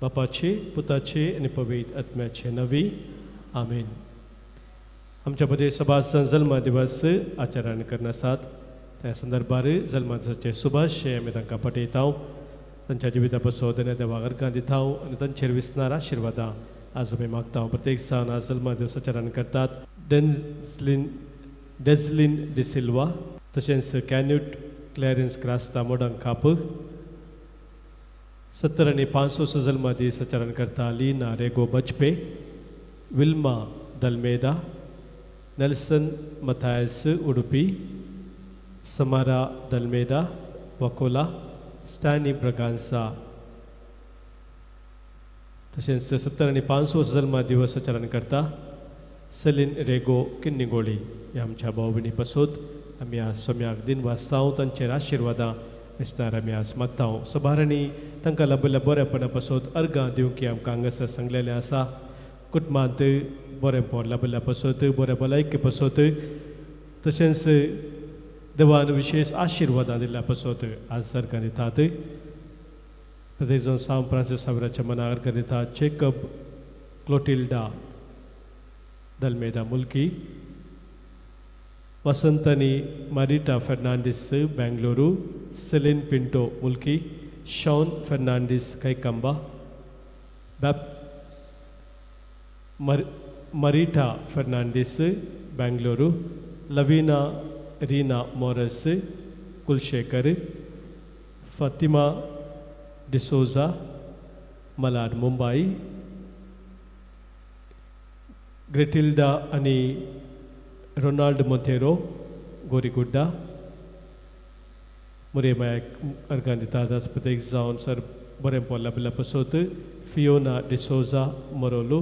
बापाचे पुताचे आणि पवित आत्म्याचे नवी. आमेन. आमच्यामध्ये सभासन जल्म दिवस आचरण करनासात त्या संदर्भात जल्माचे शुभाशय आमी तांकां पटयता तांच्या जिविता बसोद आनी दिता आनी तांचेर विसनार आशिर्वादां आज मागता प्रत्येक सण आज जल्मा दिवस करतात डेन्झलिन डेझलिन डिसिल्वा तशेंच कॅन्यूट क्लॅरन्स क्रास्ता मोडंग काप सत्तर आणि पांचसो जल्मा दीस आचरण करता लीना रेगो बचपे विल्मा दलमेदा नेल्सन मथायस उडुपी समारा दलमेदा वकोला स्टॅनी ब्रगांसा तशेंच सत्तर आणि पांच जल्मा दिवस आचरण करता सलीन रेगो किन्निगोळी ह्या आमच्या भाऊ भयणी पासोत आमी आज सोम्याक दिन वाचता तांचेर आशिर्वादां दिसणार आमी आज मागता सभारणी तांकां लाभिल्ल्या बरेपणा पसोत अर्गां दिवंक आमकां हांगासर सांगलेलें आसा. कुटुंबांत बरेंपण लाभिल्ल्या पासत बरे भलायके पासत तशेंच देवान विशेश आशिर्वादां दिल्ल्या पासत आज सरकार दितात प्रत्येक जण सांव फ्रांसीस सावराच्या मनार अर्गां दिता checkup Clotilda D'Almeida Mulki वसंतनी Marita Fernandes Bengaluru Celine Pinto Mulki Shawn Fernandes Kaikamba बॅप मर Marita Fernandes Bengaluru Lavina Reena Moras Kulshekar Fatima D'Souza Malad Mumbai Gretilda आणि रोनाल्ड मोथेरो गोरीगुड्डा मुरे मायक अर्गां दितात प्रत्येक जावन सर बरें पोल्ला बिल्ला पसोत फियोना डिसोजा मरोलो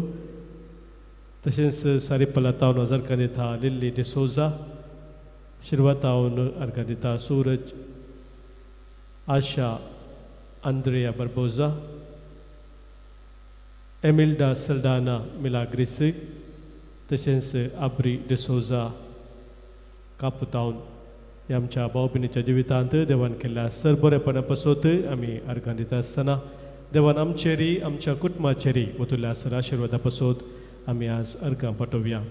तशेंच सारीपला तावन अर्गां दिता लिल्ली डिसोजा शिरवा तावन दिता Suraj Asha Andrea Barbosa, एमिल्डा Saldanha Milagrisi, तशेंच आब्री डिसोजा कापुतावन हे आमच्या भाऊ भयणीच्या जिवितांत देवान केल्ल्या सर बरेपणा पसोत आमी अर्गां दिता आसतना देवान आमचेरी आमच्या कुटुंबाचेरी वतुल्ल्या सर आशिर्वादा पसोत आमी आज अर्गां पटोवया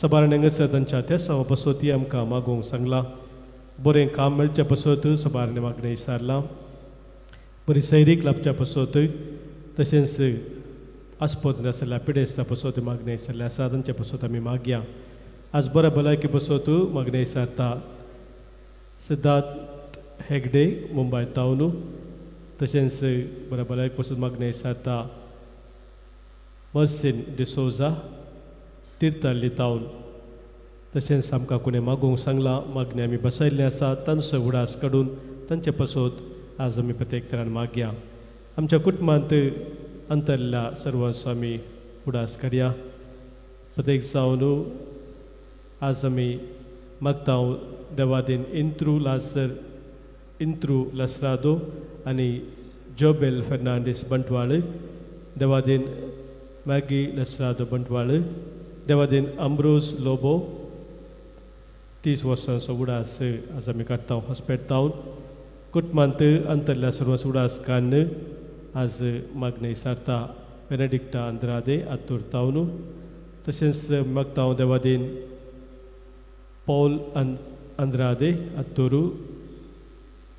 सबारण हांगासर तांच्या तेसांवा पसोती आमकां मागोवंक सांगलां बरें काम मेळचे पसोत सबारणे मागणें विचारलां बरी सैरीक लाभच्या पासत तशेंच आस्पोत पिडे पिडेसल्या पासत मागणें विचारल्या आसा तांचे पसोत आमी मागया. आज बऱ्या भलायकी पासत मागणे विसारता सिद्धार्थ हेगडे मुंबय तावनू तशेंच बऱ्या भलायकी पसोत मागणें विसारता मर्सिन डिसोजा तीर्थाल्ली तावन तशेंच आमकां कोणें मागोवंक सांगलां मागणी आमी बसयल्लें आसा तांचो उडास काडून तांचे पसोत आज आमी प्रत्येक तरान मागया आमच्या कुटुंबांत अंतरला सर्वांचो आमी उडास करया प्रत्येक जावन आज आमी मागता देवादीन इंत्रू लासर इंत्रू लसरादो आनी जोबेल फर्नांडीस बंटवाळ देवादीन मॅगी लसरादो बंटवाळ देवादीन अम्ब्रोस लोबो तीस वर्सांचो उडास आज आमी काडटा हॉस्पिटल तावन कुटुंबांत अंतरल्या सर्वांचो उडास काडन आज मागणी सारता बेनेडिक्टा अंद्रादे आतूर तावन तशेंच मागता हांव देवादीन पौल अं अंद्रादे आत्तोरू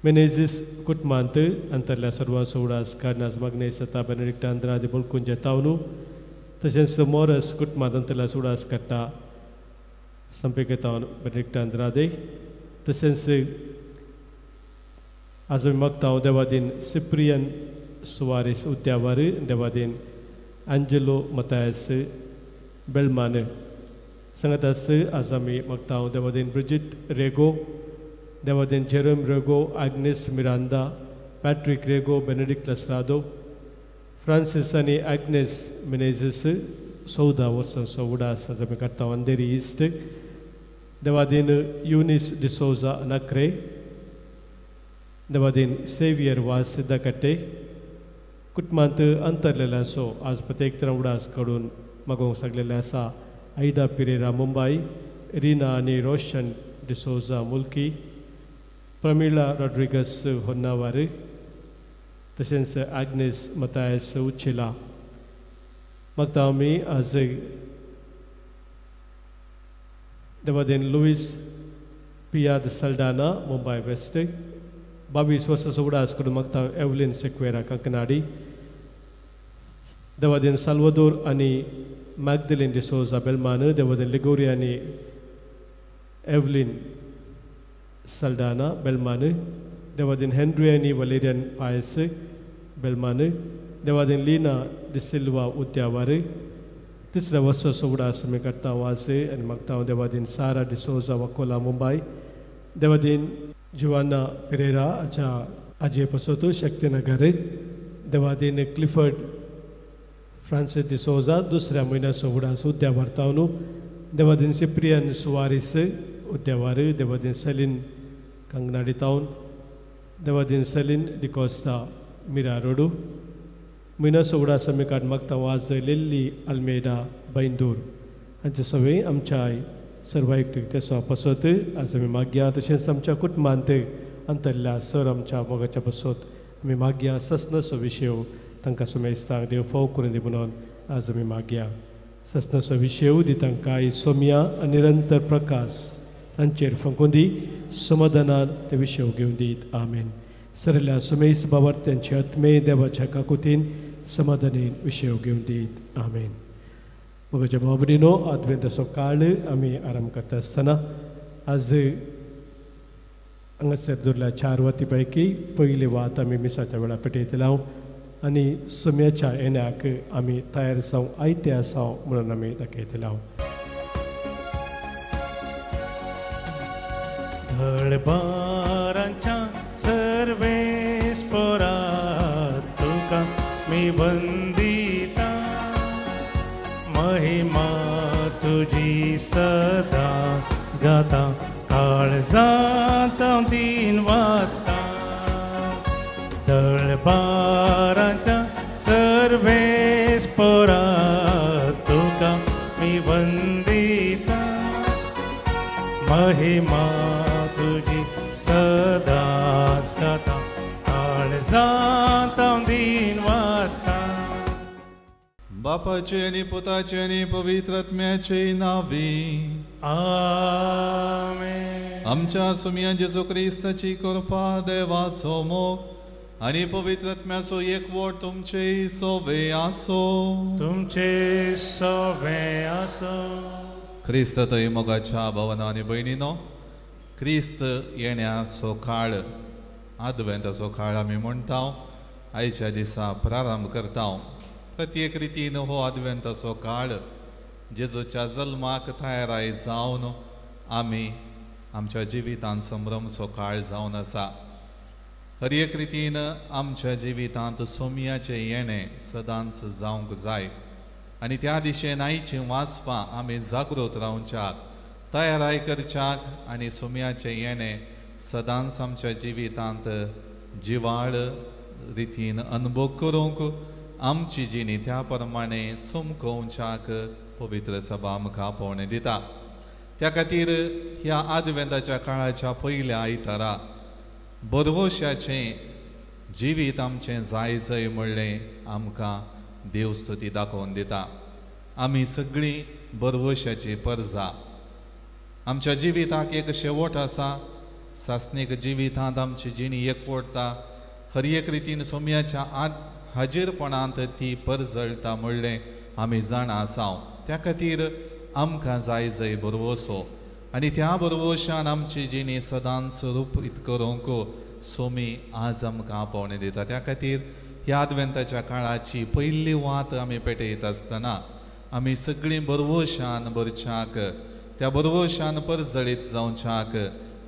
मेनेझीस कुटुंबांत अंतरल्या सर्वांचो उडास काडन आज मागणी जाता बेनेडिक्टा अंद्रादे बोलकुंजे तावन तशेंच मोरस कुटुंबांत अंतरल्या उडास काडटा संपेकेता बेनेडिक्टा अंद्रादे तशेंच आज आमी मागता हांव देवादीन सिप्रियन सुवारीस उद्यावर देवादीन आंजेलो मतायस बेळमान सांगत आस आज आमी मागता हांव देवादीन ब्रिजिट रेगो देवादीन जेरोम रेगो आग्नेस मिरांदा पॅट्रिक रेगो बेनेडिक्ट लसरादो फ्रांसीस आनी आग्नेस मिनेझस चवदा वर्सांचो उडास आज आमी काडटा अंधेरी इस्ट देवादीन सेवियर वास सिद्धकट्टे कुटुंबांत अंतरलेल्यांचो आज प्रत्येक तरा उडासकडून मागोवंक सांगलेले आसा आयडा पिरेरा मुंबय रिना आनी रोशन डिसोजा मुल्की प्रमिला रॉड्रिगस होन्नावार तशेंच आग्नेस मतायस उच्चेला मागता आमी आज देवादेन लुईस पियाद सल्डाना मुंबय वेस्ट बावीस वर्साचो उडास करून मागता एवलिन सेक्वेरा कंकनाडी देवादेन साल्वदोर आनी मॅगदलिन डिसोजा बेलमान देवादेन लिगोरी आनी एवलिन सल्डाना बेलमान देवादेन हेनरी आनी वलेरियन पायस बेलमान देवादेन लिना डिसिल्वा उद्यावार तिसऱ्या वर्साचो उडास आमी करता आज आनी मागता हांव देवादीन सारा जुवाना पेरेरा हाच्या आजये पासत देवादीन क्लिफर्ड फ्रांसीस डिसोजा दुसऱ्या म्हयन्याचो उडास उद्या व्हरता न्हू देवादीन सिप्रियन सुवारीस उद्यावार देवादीन सलीन कंगनाडी टावन देवादीन सलीन डिकोस्ता मिरा रोडू म्हयन्याचो उडास आमी मागता वाज लिल्ली अल्मेडा बैंदूर हांचे सगळे आमच्या सर्वायकटीक तेसो पसत आज आमी मागया तशेंच आमच्या कुटुंबांत अंतरल्या सर आमच्या मोगाच्या पसत आमी मागया सस्न सविशेव तांकां सुमेस्तांक देव फोव करून दी म्हणून आज आमी मागया सस्न सविशेव दी तांकां सोम्या निरंतर प्रकाश तांचेर फंकून दी समाधानान ते विशय घेवन दीत आमेन. सरल्या सुमेस बाबर त्यांचे आत्मे देवाच्या काकुतीन समाधानीन विशय घेवन दीत आमेन. मग बाबडीनो आदवेंत असो काळ आमी आराम करता आसतना आज हांगासर दवरल्या चार वाती पैकी पयली वात आमी मिसाच्या वेळा पेटयतले हांव आनी सुम्याच्या येण्याक आमी तयार जावं आयते आसा म्हणून आमी दाखयतलो धडबारांच्या सर्वेस्परात तुका मी बंद सदा गाता काळजात दिन वाजता. तळपाराच्या सर्वेस पोरात तुका मी वंदिता. महिमा तुझी सदाच गाता काळजात दिन वाजता. बापाचे आणि पुताचे आणि पवित्रत्म्याचे नावी आमेन आमच्या सुमिया जेजू क्रिस्ताची कृपा देवाचो मोग आणि पवित्रत्म्याचो एकवट तुमचे सोवे आसो तुमचे सवे असो ख्रिस्त थंय मोगाच्या भवना आनी भयणीनो क्रिस्त येण्याचो काळ आदवेंताचो काळ आमी म्हणटा आयच्या दिसा प्रारंभ करता प्रत्येक रितीन हो आदवेंताचो काळ जेजूच्या जल्माक तयाराय जावन आमी आमच्या जिवितांत संभ्रमचो काळ जावन आसा हर एक रितीन आमच्या जिवितांत सोमयाचें येणें सदांच जावंक जाय. आनी त्या दिशेन आयचीं वाचपां आमी जागृत रावच्याक तयाराय करच्याक आनी सुम्याचें येणें सदांच आमच्या जिवितांत जिवाळ रितीन अनुभव करूंक आमची जिणी त्या प्रमाणे सुमकोवच्याक पवित्र सभा मुखार पोवणें दिता. त्या खातीर ह्या आदवेंताच्या काळाच्या पयल्या आयतारा बरवशाचें जिवीत आमचें जाय जय म्हणलें आमकां देवस्तुती दाखोवन दिता. आमी सगळीं बरगोशाची परजा. आमच्या जिविताक एक शेवट आसा. सासनीक जिवितांत आमची जिणी एकवटता हर एक रितीन सोम्याच्या आद हाजीरपणांत ती परजळटा म्हणलें आमी जाणा आसाव. त्या खातीर आमकां जाय जय बरवसो. आनी त्या बरवशान आमची जिणी सदांच रूपीत करूंक सोमी आज आमकां पावणे दिता. त्या खातीर ह्या आदवेंताच्या काळाची पयली वात आमी पेटयत आसतना आमी सगळीं बरवशान भरच्याक त्या बरवशान परजळीत जावच्याक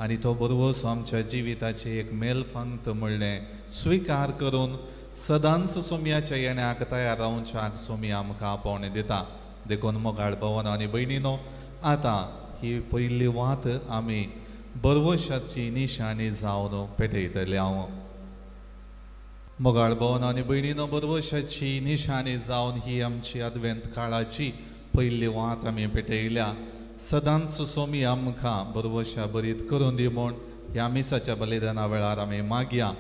आनी तो बरवसो आमच्या जिविताची एक मेलफांत म्हणलें स्विकार करून सदांच सोम्याच्या येण्याक तयार रावच्याक सोमी आमकां पावणे दिता। देखून मोगाळ भवन आनी भयणीनो आतां ही पयली वात आमी बरवशाची निशाणी जावन पेटयतले हांव मोगाळ भवन आनी भयणीनो बरवशाची निशाणी जावन ही आमची अद्वेंत काळाची पयली वात आमी पेटयल्या सदांच सोमी आमकां बरवशा बरीत करून दी म्हूण ह्या मिसाच्या बलिदाना वेळार आमी मागया।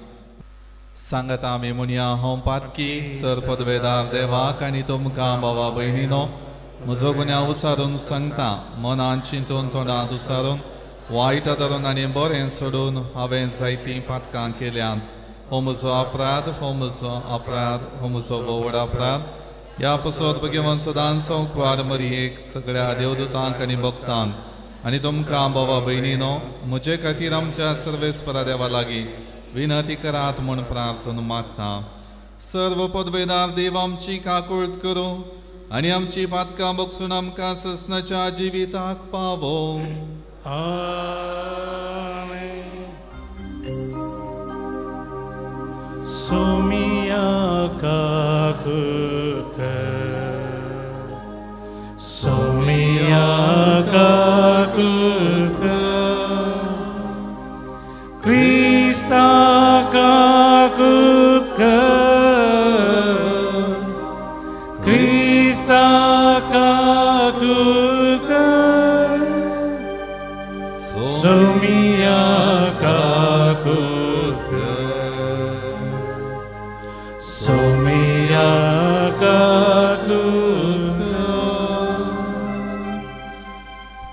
सांगता आमी म्हणया हांव पातकी सर पदवेदार देवाक आनी तुमकां बाबा भयणीनो म्हजो गुन्या उचारून सांगता मनान चिंतून तोंडांत दुसारून वायट धरून आनी बरें सोडून हांवें जायतीं पातकां केल्यांत हो म्हजो अपराध हो म्हजो अपराध हो म्हजो व्हड अपराध ह्या पसत भगवान सदां संकवार मरयेक सगळ्या देवदूतांक आनी भक्तांक आनी तुमकां बाबा भयणीनो म्हजे खातीर आमच्या सर्वेस्परा देवा लागीं विनंती करात म्हूण प्रार्थना मागता सर्व पदवेदार देव आमची काकुळट करूं आनी आमची पातकां बगसून आमकां ससनाच्या जिविताक पावो. Somia kakutka Krista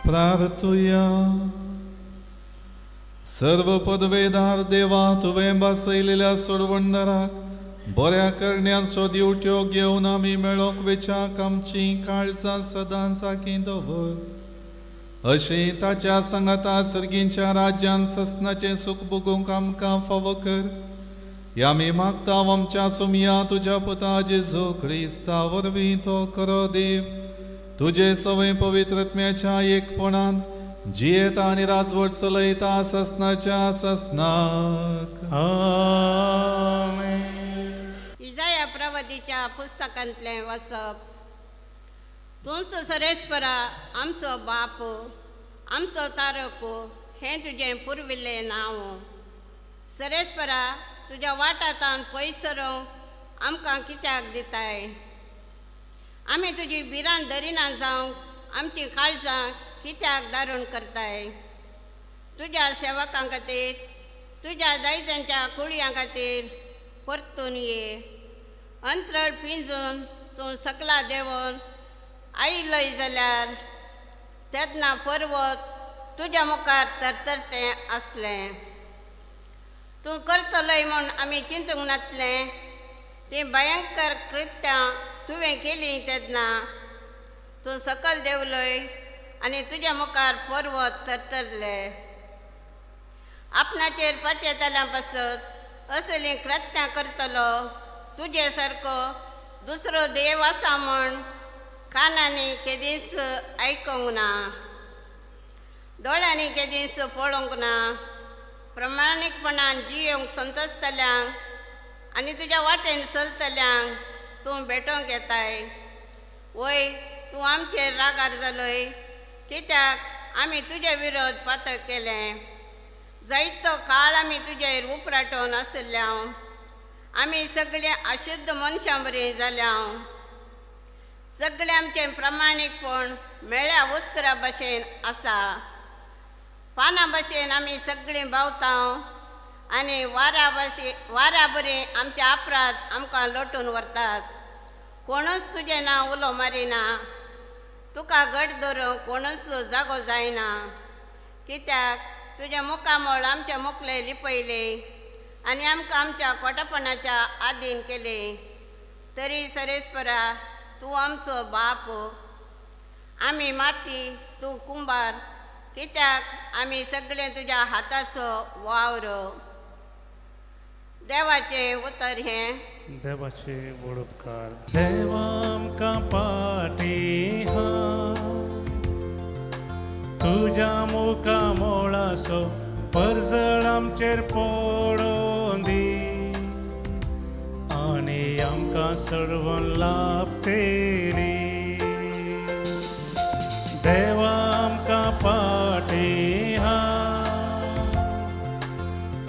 प्रार्थुया सर्व पदवेदार देवा तुवें बसयलेल्या सोडवणदाराक बऱ्या करण्याचो दिवट्यो घेवन आमी मेळोंक वेचाक आमची काळजां सदां साकी दवर अशें ताच्या सांगाता सर्गींच्या राज्यान ससनाचें सुख भोगूंक आमकां फावो कर? या आमी मागता आमच्या सुमिया तुज्या पुता जेजू क्रिस्ता वरवीं तो करो देव. तुजे सवय पवित्रत्म्याच्या एकपणान जियेता आनी राजवट चलयता ससनाच्या ससनाक. आमेन. प्रवदीच्या पुस्तकांतलें वचप तुमचो सरेस्परा आमचो बाप आमचो तारक हें तुजें पुर्विल्लें नांव. सरेस्परा तुज्या वाटांतान पयसरो आमकां कित्याक दिताय? आमी तुजी भिरांत धरिना जावंक आमची काळजां कित्याक दारूण करताय? तुज्या सेवकां खातीर तुज्या दायजांच्या कुळयां खातीर परतून ये. अंतरळ पिंजून तूं सकला देंवन आयलय जाल्यार तेदना पर्वत तुज्या मुखार तरतरतें आसलें तूं करतलय म्हूण आमी चिंतूंक नासलें तीं भयंकर कृत्यां तुवें केलीं तेदना तूं सकल देवलय आनी तुज्या मुखार पर्वत तरतरले. आपणाचेर पातयेताल्या पासत असलीं कृत्यां करतलो. तुजे सारको दुसरो देव आसा म्हण कानांनी केदीस आयकूंक ना दोळ्यांनी केदीस पळोवंक ना प्रमाणीकपणान जियोंक संतोसतल्यांक आनी तुज्या वाटेन चलतल्यांक तूं भेटोवंक येताय वय तूं आमचेर रागार जालोय कित्याक आमी तुजे विरोध पातळ केले? जायतो काळ आमी तुजेर उपराटोवन आसल्या आमी सगळीं अशुद्ध मनशां बरीं जाल्या सगळें आमचें प्रमाणीकपण मेळ्या वस्त्रा भशेन आसा पानां भशेन आमी सगळीं भावता आनी वारा भशे वारा बरी आमचे अपराध आमकां लोटून व्हरतात. कोणूच तुजें नांव उलो मारिना. तुका घट धरूंक कोणूच जागो जायना. कित्याक? तुजे मुखामोळ आमचे मुखले लिपयले. आनी आमकां आमच्या खोटेपणाच्या आदीन केले. तरी सरेस्परा तूं आमचो बाप हो. आमी माती तूं कुंभार कित्याक आमी सगळे तुज्या हाताचो वावर हो. देवाचें उतर हें. देवाचे व्हड देवा आमकां पाटी हा? तुज्या मुखा मोळासो परजळ आमचेर पडोवन आमकां सडवून फेरी देवा आमकां पाटी हा.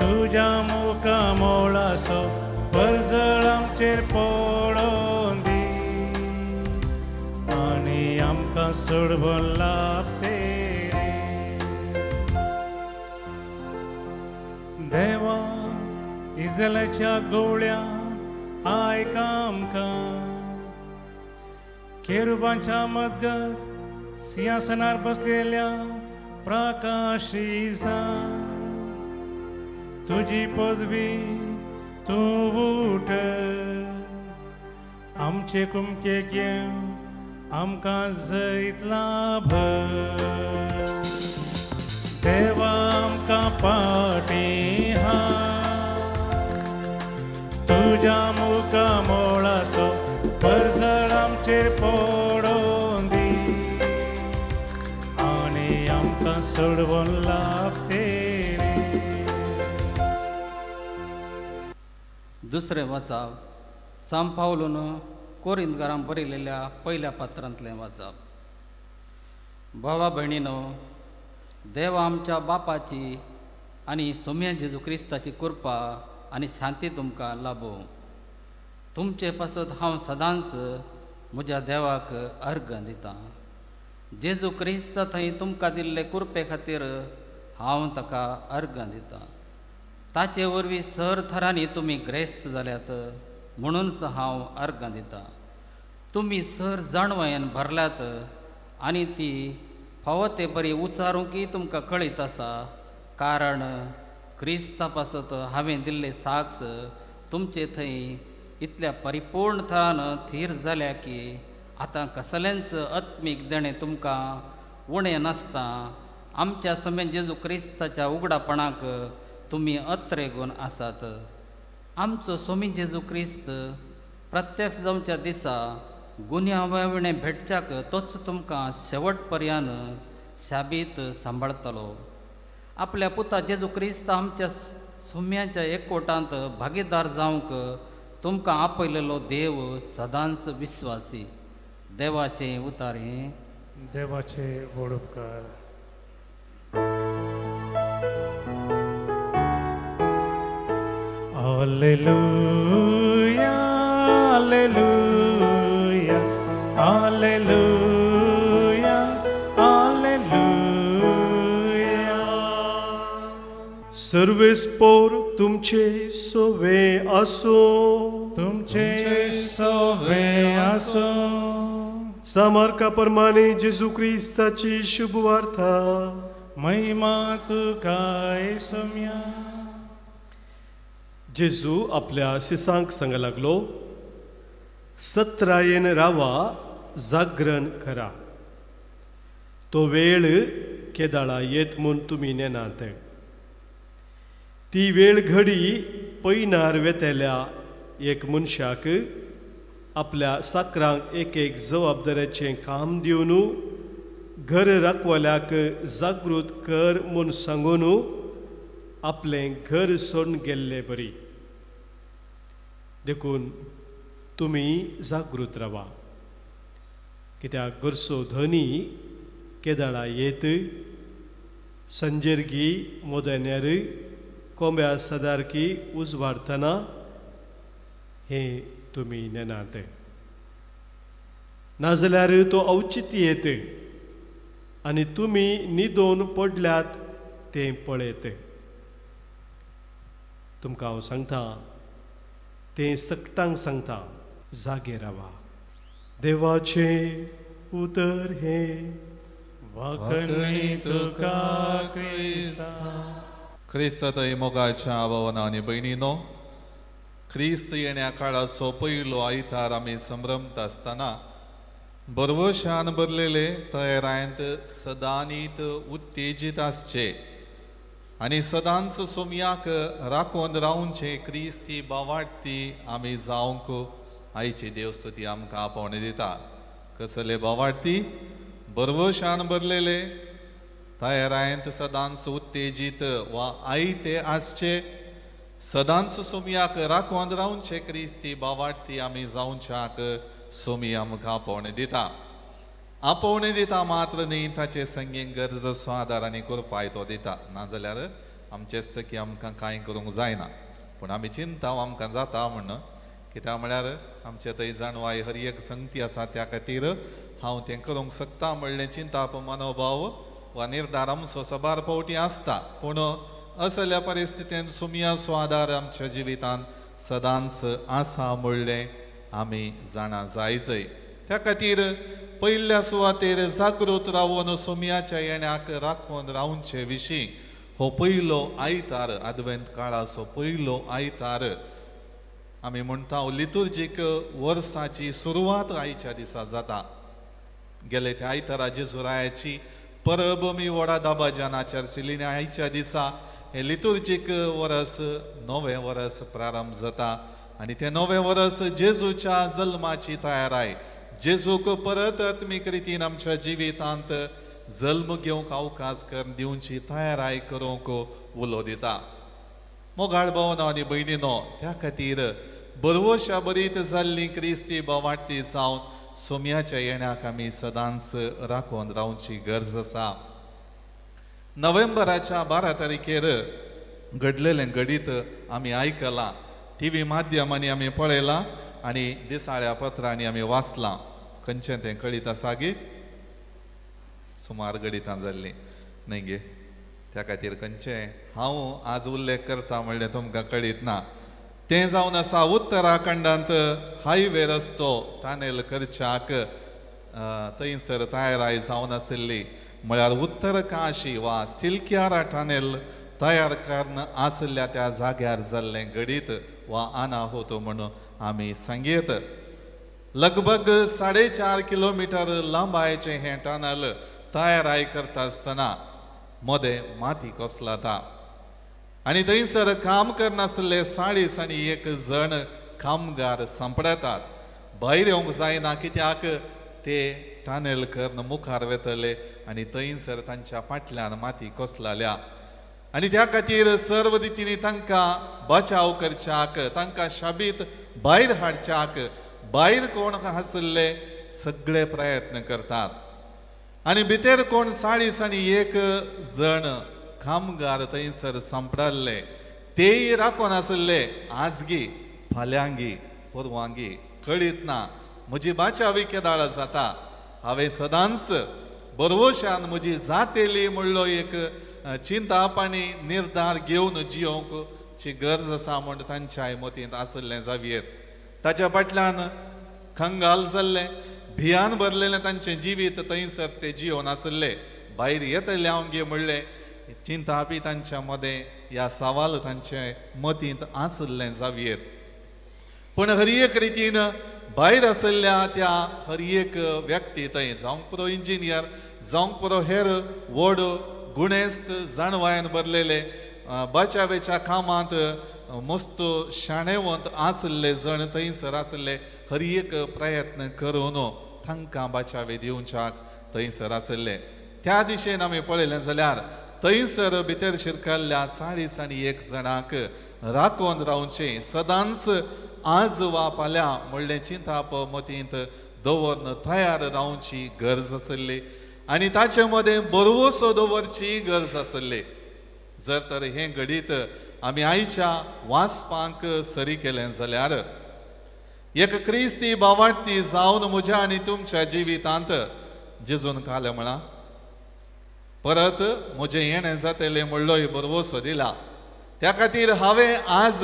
तुज्या मुखा मोळासो परजळ आमचेर पडोन दी आनी आमकां सोडवून लाभते देवा इजलाच्या गोळ्या आयका आमकां केरुबांच्या मदगत सिंहासनार बसलेल्या प्रकाशीसा तुझी पदवी तूं उठ आमचे कुमके घेव आमकां जैतला भ देवा आमकां पाटी तुझ्या मुखा मोळासो परसळ आमचेर पडोवन दी आनी आमकां सोडवून लाभते दुसरें वाचप साम पावलून कोरिंदकारांक बरयलेल्या पयल्या पात्रांतलें वाचप भावा भयणीनो देव आमच्या बापाची आनी सोम्या जेजू क्रिस्ताची कृपा आनी शांती तुमकां लाभो. तुमचे पासत हांव सदांच म्हज्या देवाक अर्घ दितां. जेजू क्रिस्त थंय तुमकां दिल्ले कुरपे खातीर हांव ताका अर्घ दितां. ताचे वरवीं सर थरांनी तुमी ग्रेस्त जाल्यात म्हणूनच हांव अर्घ दितां. तुमी सर जाणवयेन भरल्यात आनी ती फावो ते बरी उचारूंकय तुमकां कळीत आसा. कारण क्रिस्ता पासत हांवें दिल्ले साक्ष तुमचे थंय इतल्या परिपूर्ण थरान थीर जाल्या की आतां कसलेंच आत्मीक देणें तुमकां उणें नासता. आमच्या समेन जेजू क्रिस्ताच्या उगडापणाक तुमी अत्रे गुण आसात आमचो सोमी जेजू क्रिस्त प्रत्यक्ष जावच्या दिसा गुन्यांवणे भेटच्याक तोच तुमकां शेवट पर्यान शाबीत सांबाळतलो आपल्या पुता जेजू क्रिस्त आमच्या सुम्याच्या एकवटांत भागीदार जावंक तुमकां आपयलेलो देव सदांच विश्वासी. देवाचें उतारें. देवाचे व्हड उपकार Hallelujah, hallelujah, hallelujah. सर्वेस्पोर तुमचे सोवे असो. तुमचे सोवे असो. सामार्का प्रमाणे जेजू क्रिस्ताची शुभवार्ता. महिमा तुकाय सोम्या. जेजू आपल्या शिसांक सांगा लागलो. सत्रायेन रावा जागरण करा. तो वेळ केदाळा येत म्हूण तुमी नेनात. ती वेळ घडी पयनार वेतेल्या एक मनशाक आपल्या साकरांक एक एक जबाबदाऱ्याचें काम दिवन घर राखवाल्याक जागृत कर म्हूण सांगून आपलें घर सोडून गेल्ले बरी. देखून तुमी जागृत रावा. कित्याक गरसो धनी केदाळा येत संजेरगी मोदण्यार कोंब्या सदारकी उजवाडतना हें तुमी नेनात नाजाल्यार तो औचित्य येते आनी तुमी न्हिदोवन पडल्यात ते पळयत तुमकां हांव सांगता तें सकटांक सांगता जागे रावा. देवाचें उतर हें वखणी तुका क्रिस्ता? क्रिस्त थंय मोगाच्या भावना आनी भयणीनो क्रिस्त येण्या काळा पयलो आयतार आमी संभ्रमत आसतना बरवशान भरलेले तयारायंत सदांनीत उत्तेजीत आसचे आनी सदांच सोमयाक राखून रावचे क्रिस्ती बावाटती आमी जावंक आयची देवस्तुती आमकां आपोवणे दिता कसले बावाटती बरवशान भरलेले तयारायंत सदांच उत्तेजीत वा आई ते आसचे सदांच सोमयाक राखोन रावचे क्रिस्ती बावाटती आमी जावच्याक सोमी आमकां आपोवणे दिता. आपोवणे दिता मात्र न्ही ताचे संगीत गरज स्वादार आनी करपाय तो दिता. नाजाल्यार आमचेच की आमकां कांय करूंक जायना. पूण आमी चिंता आमकां जाता म्हण कित्याक म्हळ्यार आमचे थंय जाणवाय हर एक संगती आसा त्या खातीर हांव तें करूंक शकता म्हणलें चिंता मनोभाव वा निर्धार आमचो सबार फावटी आसता पूण असल्या परिस्थितींत सुमिया स्वादार आमच्या जिवितांत सदांच आसा म्हणलें आमी जाणा जायचय। त्या खातीर पयल्या सुवातेर जागृत रावून सुमियाच्या येण्याक राखून रावचे विशीं हो पयलो आयतार आदवेंत काळाचो पयलो आयतार। आमी म्हणटा लितुर्जीक वर्साची सुरवात आयच्या दिसा जाता। गेले त्या आयतारा जेजुरायाची परब मी व्हडा दाबाज्यान आचरशिल्ली आयच्या दिसा हे लितुर्जीक वर्स नवें वर्स प्रारंभ जाता. आनी तें नवें वर्स जेजूच्या जल्माची तयाराय जेजूक परत आत्मीक रितीन आमच्या जिवितांत जल्म घेवंक अवकाश कर दिवची तयाराय करूंक उलो दिता मोगाळ भावनो आनी भयणीनो त्या खातीर बरवशा बरीत जाल्ली क्रिस्ती बोवाटी जावन सोम्याच्या येण्याक आमी सदांच राखून रावची गरज आसा नोव्हेंबराच्या बारा तारखेर घडलेलें घडीत आमी आयकलां टी व्ही माध्यमांनी आमी पळयलां आनी दिसाळ्या पत्रांनी आमी वाचलां. खंयचें तें कळीत आसा गे सुमार गडितां जाल्लीं न्हय गे त्या खातीर खंयचें हांव आज उल्लेख करता म्हणलें तुमकां कळीत ना. तें जावन आसा उत्तराखंडांत हायवे रस्तो टानेल करच्याक थंयसर तयाराय जावन आशिल्ली म्हळ्यार उत्तर काशी वा सिल्क्यारा टानेल तयार करन आसल्या त्या जाग्यार जाल्लें घडीत वा अनाहूत म्हणून आमी संगीत लगभग साडे चार किलोमिटर लांबायचें हें टनल तयाराय करता आसतना मदें माती कोसलाता आनी थंयसर काम करनासले साडीस आनी एक जण कामगार सांपडतात. भायर येवंक जायना कित्याक? ते टानेल मुखार वेतले आनी थंयसर तांच्या फाटल्यान माती कोसलाल्या आनी त्या खातीर सर्व रितीनी तांकां बचाव करच्याक तांकां शाबीत भायर हाडच्याक भायर कोण आसले सगळे प्रयत्न करतात. आनी भितर कोण साडीस आनी एक जण कामगार थंयसर सांपडाल्ले तेय राखोन आसले आजगी फाल्यांगी परवांगी कळीत ना म्हजी बाच्या विकेदाळ जाता हांवें सदांच बरवशान म्हजी जात म्हणलो एक चिंता पाणी निर्धार घेवन जियोंक ची गरज आसा म्हण तांच्या मतींत आसलें जावयेत ताच्या फाटल्यान खंगाल जाल्लें भियान भरलेलें तांचें जिवीत थंयसर ते जियोन आसले भायर येतले हांव गे म्हणलें चिंतापी तांच्या मदें ह्या सवाल तांचे मतींत आसल्ले जावयेत. पूण हर एक रितीन भायर आसल्या त्या हर एक व्यक्ती थंय जावंक पुरो इंजिनियर जावंक पुरो हेर व्हड गुणेस्त जाणवायन भरलेले बचावेच्या कामांत मस्त शाणेवंत आसले जण थंयसर आसले हर एक प्रयत्न करून तांकां बचावे दिवच्याक थंयसर आसले त्या दिशेन आमी पळयलें जाल्यार थंयसर भितर शिरकल्ल्या साडीस आनी एक जाणांक राखोन रावचें सदांच आज वा फाल्यां म्हणलें चिंताप मतींत दवरन तयार रावची गरज आसली आनी ताचे मदें बरवसो दवरची गरज आसली जर तर हें घडीत आमी आयच्या वाचपांक सरी केलें जाल्यार. एक क्रिस्ती बावाटती जावन म्हज्या आनी तुमच्या जिवितांत जिजून काल म्हणा परत म्हजें येणें जातलें म्हणलोय बरवसो दिला त्या खातीर हांवें आज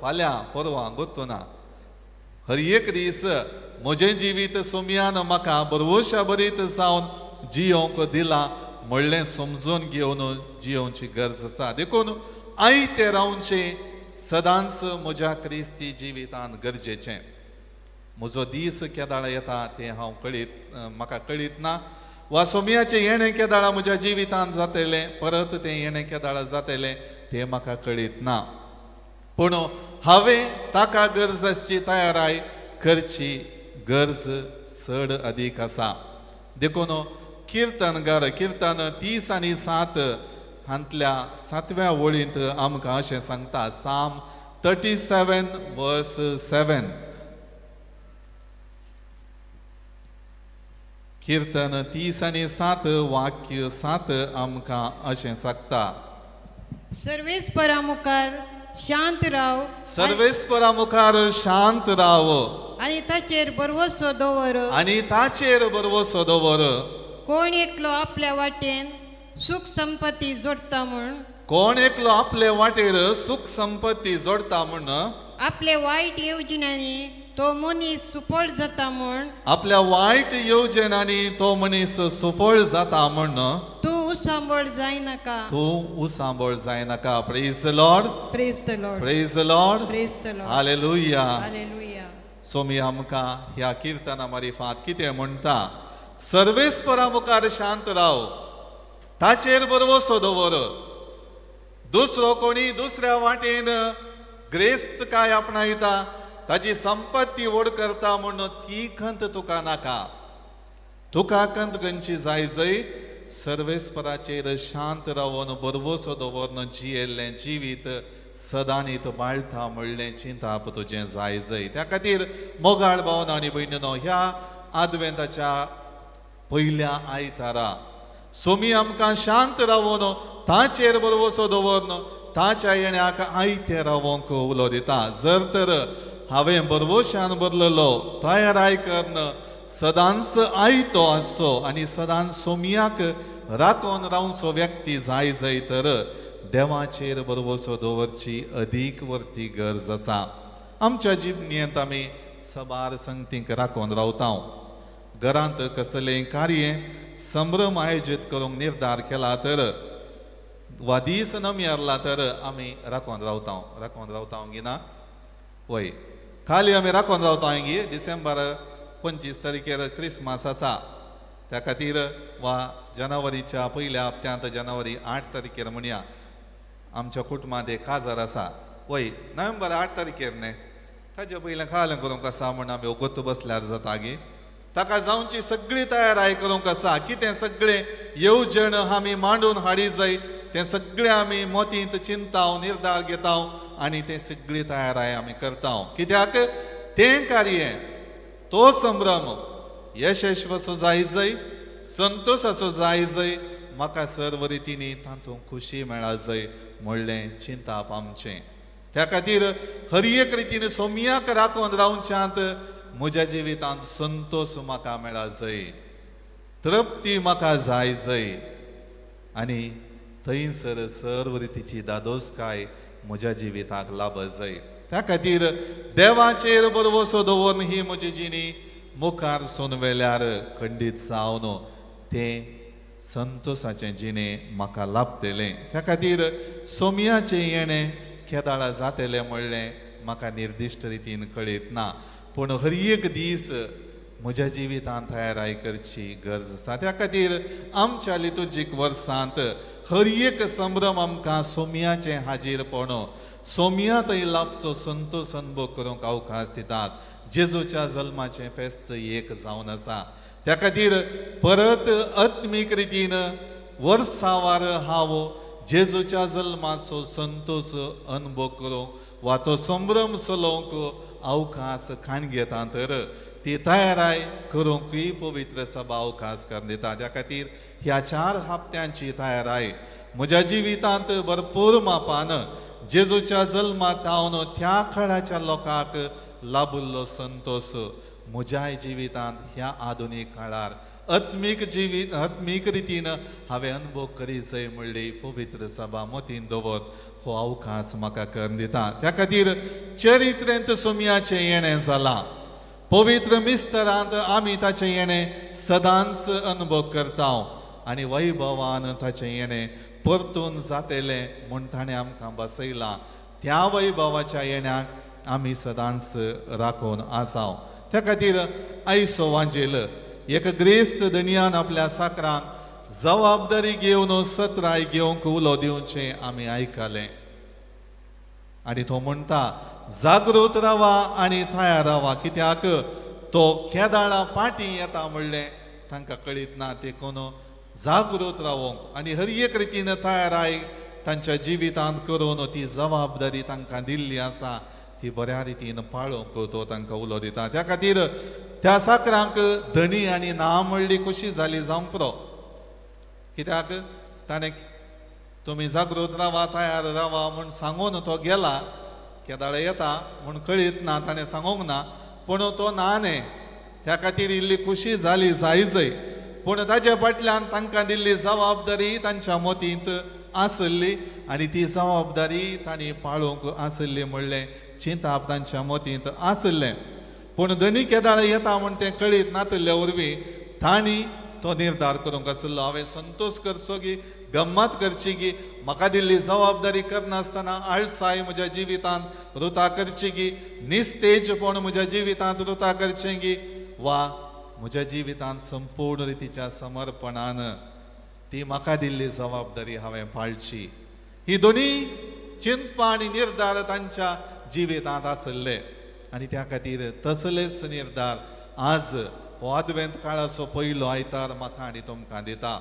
फाल्यां परवां गोत्तुना। हर एक दीस म्हजें जिवीत सोमयान म्हाका बरवोशा बरीत जावन जियोंक दिलां। म्हणलें समजून घेवन जियोवची गरज आसा देखून आई ते रावचें सदांच म्हज्या क्रिस्ती जिवितांत गरजेचें। म्हजो दीस केदाळ येता तें हांव कळीत म्हाका कळीत ना। वा सोमयाचें येणेक्या केदाळा म्हज्या जिवितांत जातले परत तें येणेक्या केदाळा जातले तें म्हाका कळीत ना. पूण हांवें ताका गरज आसची तयाराय करची गरज चड अदीक आसा देखून किर्तनगार किर्तन तीस आनी सात हांतल्या सातव्या वळींत आमकां अशें सांगता साम थर्टी सेवन वर्स सेवन किर्तन तीस आनी सात वाक्य सात आमकां अशें सांगता सर्वेस्परा मुखार शांत राव सर्वेस्परा मुखार शांत राव आनी ताचेर बरवसो दवर आनी ताचेर बरोबर दवर कोण एकलो आपल्या वाटेन सुख संपत्ती जोडता म्हूण कोण एकलो आपले वाटेर सुख संपत्ती जोडता म्हण आपले वायट येवजण्यांनी तो मनीस सुपळ जाता म्हूण आपल्या वायट येवजणांनी तो मनीस सुफळ जाता म्हण तूं उसांबळ जायनाका तूं उसांबळ जायनाका praise Lord praise the Lord praise Lord praise the Lord hallelujah hallelujah Somi आमकां ह्या किर्तना मारिफात कितें म्हणटा सर्वेस्परा मुखार शांत राव ताचेर बरवसो दवर दुसरो कोणी दुसऱ्या वाटेन ग्रेस्त काय आपणायता? ताची संपत्ती ओढ करता म्हणून ती खंत तुका नाका. तुका खंत खंयची जाय जय सर्वेस्पराचेर शांत रावन बरवसो दवरन जियेल्लें जिवीत सदांनीत बाळटा म्हणलें चिंताप तुजें जाय जय. त्या खातीर मोगाळ भावन आनी भयणीनो ह्या आदवेंताच्या पयल्या आयतारा. सोमी आमकां शांत रावन ताचेर बरवसो दवरन ताच्या येण्याक आयते रावोंक उलो दिता. जर तर हांवें बरवशान बरललो तयाराय करन सदांच आयतो आसचो आनी सदांच सोमियाक राखोन रावचो व्यक्ती जाय जय तर. देवाचेर बरवसो दवरची अदीक वरती गरज आसा. आमच्या जिबनेंत आमी सबार संगतींक राखोन रावता घरांत कसलें कार्य संभ्रम आयोजीत करूंक निर्धार केला तर. वा दीस न मियारला तर आमी राखोन रावता राखोन रावता गिना. वय खाली आमी राखोन रावता हांगी डिसेंबर पंचवीस तारखेर क्रिसमस आसा त्या खातीर वा जानेवारीच्या पयल्या हप्त्यांत जानेवारी आठ तारखेर म्हणया आमच्या कुटुंबांत एक काजार आसा वय नोव्हेंबर आठ तारखेर न्ही ताचे पयलें खालें करूंक आसा म्हण आमी ओगोत बसल्यार जाता गे ताका जावची सगळी तयाराय करूंक आसा कितें सगळें येवजण आमी मांडून हाडी जाय तें सगळें आमी मोतींत चिंताव निर्धार घेता आनी तें सगळी तयाराय आमी करता कित्याक? तें कार्य. तो संभ्रम. यशस्वसो जाय जय संतोष असो जाय जय म्हाका सर्व रितीनी तातूंत खुशी मेळा जय म्हणलें चिंताप आमचें त्या खातीर हर एक रितीन सोम्याक राखून रावच्यांत म्हज्या जिवितांत संतोष म्हाका मेळा जय तृप्ती म्हाका जाय जय आनी थंयसर सर्व रितीची दादोसकाय म्हज्या जिविताक लाभ जाय त्या खातीर देवाचेर बरवसो दवरून ही म्हजी जिणी मुखार सोन वेल्यार खंडीत जावन तें संतोषाचें जिणें म्हाका लाभतलें। त्या खातीर सोमयाचें येणें केदाळा जातलें म्हणलें म्हाका निर्दिश्ट रितीन कळीत ना पूण हर एक दीस म्हज्या जिवितांत तयाराय करची गरज आसा त्या खातीर आमच्या लितुजीक वर्सांत हर एक संभ्रम आमकां सोमयाचें हाजीरपण सोमया थंय लाभचो संतोश अनुभव करूंक अवकाश दितात जेजूच्या जल्माचें फेस्त एक जावन आसा त्या खातीर परत आत्मीक रितीन वर्सावार हांव। जेजूच्या जल्माचो संतोश अनुभव करूंक वा तो संभ्रम सलोवंक अवकाश खाण घेता तर ती तयाराय करूंकय पवित्र सभा अवकाश करून दिता त्या खातीर. ह्या चार हप्त्यांची तयाराय म्हज्या जिवितांत भरपूर मापान जेजूच्या जल्मात हांव त्या काळाच्या लोकांक लाबुल्लो संतोष म्हज्याय जिवितांत ह्या आधुनीक काळार आत्मीक जिवीत आत्मीक रितीन हांवें अनुभव करी जय म्हणली पवित्र सभा मतीन दवर हो अवकाश म्हाका कर दिता. त्या खातीर चरित्रेंत सुमियाचें येणें जालां. पवित्र मिस्तरांत आमी ताचें येणें सदांच अनुभव करता आनी वैभवान ताचें येणें परतून जातेलें म्हूण ताणें आमकां बसयलां. त्या वैभवाच्या येण्याक आमी सदांच राखून आसाव. त्या खातीर आयसो वांजेल एक ग्रेस्त दुनियान आपल्या साकरांक जबाबदारी घेवन सत्राय घेवंक उलो दिवचें आमी आयकलें. आनी तो म्हणटा जागृत रावा आनी तयार रावा कित्याक? तो केदाळा पाटी येता म्हणलें तांकां कळीत ना ते कोण? जागृत रावोंक. आनी हर एक रितीन तयाराय तांच्या जिवितांत करून ती जबाबदारी तांकां दिल्ली आसा ती बऱ्या रितीन पाळोवंक तो तांकां उलो दिता. त्या खातीर त्या साकरांक धनी आनी ना म्हणली कशी जाली जावंक पुरो कित्याक? ताणें तुमी जागृत रावा तयार रावा म्हूण सांगून तो गेला केदाळे येता म्हूण कळीत ना ताणें सांगूंक ना. पूण तो ना न्ही त्या खातीर इल्ली खुशी जाली जायजय पूण ताचे फाटल्यान तांकां दिल्ली जबाबदारी तांच्या मतींत आसली आनी ती जबाबदारी तांणी पाळूंक आसली म्हणलें चिंताप तांच्या मतींत आसलें पूण धनी केदाळ येता म्हूण तें कळीत नातल्या वरवीं तांणी तो निर्धार करूंक आसलो हांवें संतोश करचो की गम्मत करची की म्हाका दिल्ली जबाबदारी करनासतना आळसाय म्हज्या जिवितांत रुता करची की निस्तेजपण म्हज्या जिवितांत रुता करचें गी वा म्हज्या जिवितांत संपूर्ण रितीच्या समर्पणान ती म्हाका दिल्ली जबाबदारी हांवें पाळची. ही दोनी चिंतपा आनी निर्धार तांच्या जिवितांत आसले आनी त्या खातीर तसलेच निर्धार आज हो आदवेंत काळाचो पयलो आयतार म्हाका आनी तुमकां दिता.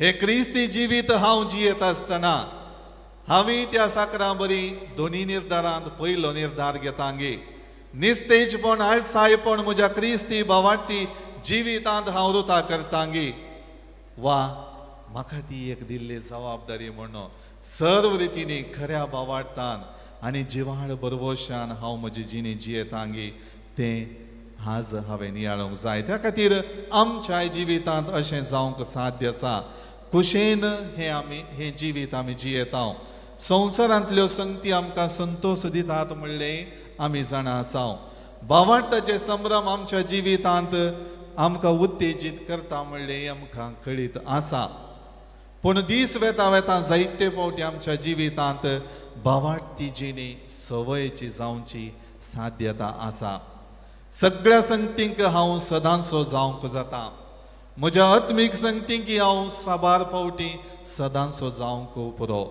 हे क्रिस्ती जिवीत हांव जियेत आसतना हांवें त्या साकरां बरी दोनी निर्धारांत पयलो निर्धार घेतांगे. निस्तेजपण आळसायपण म्हज्या क्रिस्ती भावार्थी जिवितांत हांव रुता करतांगे. वा म्हाका ती एक दिल्ली जबाबदारी म्हणून सर्व रितीनी खऱ्या भावार्थान आनी जिवाळ बरवशान हांव म्हजी जिणी जियेतांगे तें आज हांवें नियाळूंक जाय. त्या खातीर आमच्या जिवितांत अशें जावंक साध्य आसा. खुशेन हें आमी हें जिवीत आमी जियेता संवसारांतल्यो संगती आमकां संतोष दितात म्हणलें आमी जाणा आसा भावार्थाचे संभ्रम आमच्या जिवितांत आमकां उत्तेजीत करता म्हणलें आमकां कळीत आसा. पूण दीस वेता वेता जायते फावटी आमच्या जिवितांत भावार्थी जिणी संवयची जावची साध्यता आसा. सगळ्या संगतींक हांव सदांचो जावंक जाता. म्हज्या आत्मीक संगतींक हांव साबार पावटी सदांचो जावंक पुरो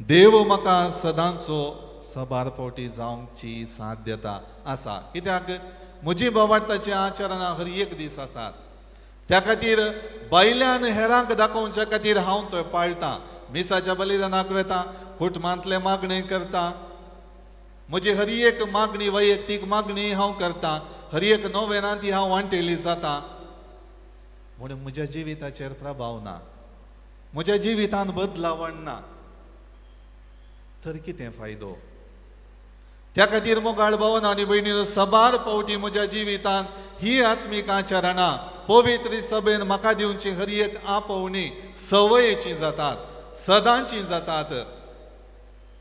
देव म्हाका सदांचो साबार फावटी जावंकची साध्यता। आसा कित्याक? म्हजी भावार्थाची आचरणां हर एक दीस आसात त्या खातीर बायल्यान हेरांक दाखोवच्या खातीर हांव थंय पाळटा मिसाच्या बलिदानाक वेता कुटुंबांतले मागणे करता। म्हजी हर एक मागणी वैयक्तीक मागणी हांव करतां। हर एक नोवेनां ती हांव वांटेली जाता। म्हणून म्हज्या जिविताचेर प्रभाव ना. म्हज्या जिवितांत बदलावण ना. तर कितें फायदो? त्या खातीर मोगाळ भवन आनी भयणी सबार पावटी म्हज्या जिवितांत ही आत्मीक आचरणां पवित्र सभेन म्हाका दिवची हर एक आपोवणी सवयेची जातात सदांची जातात.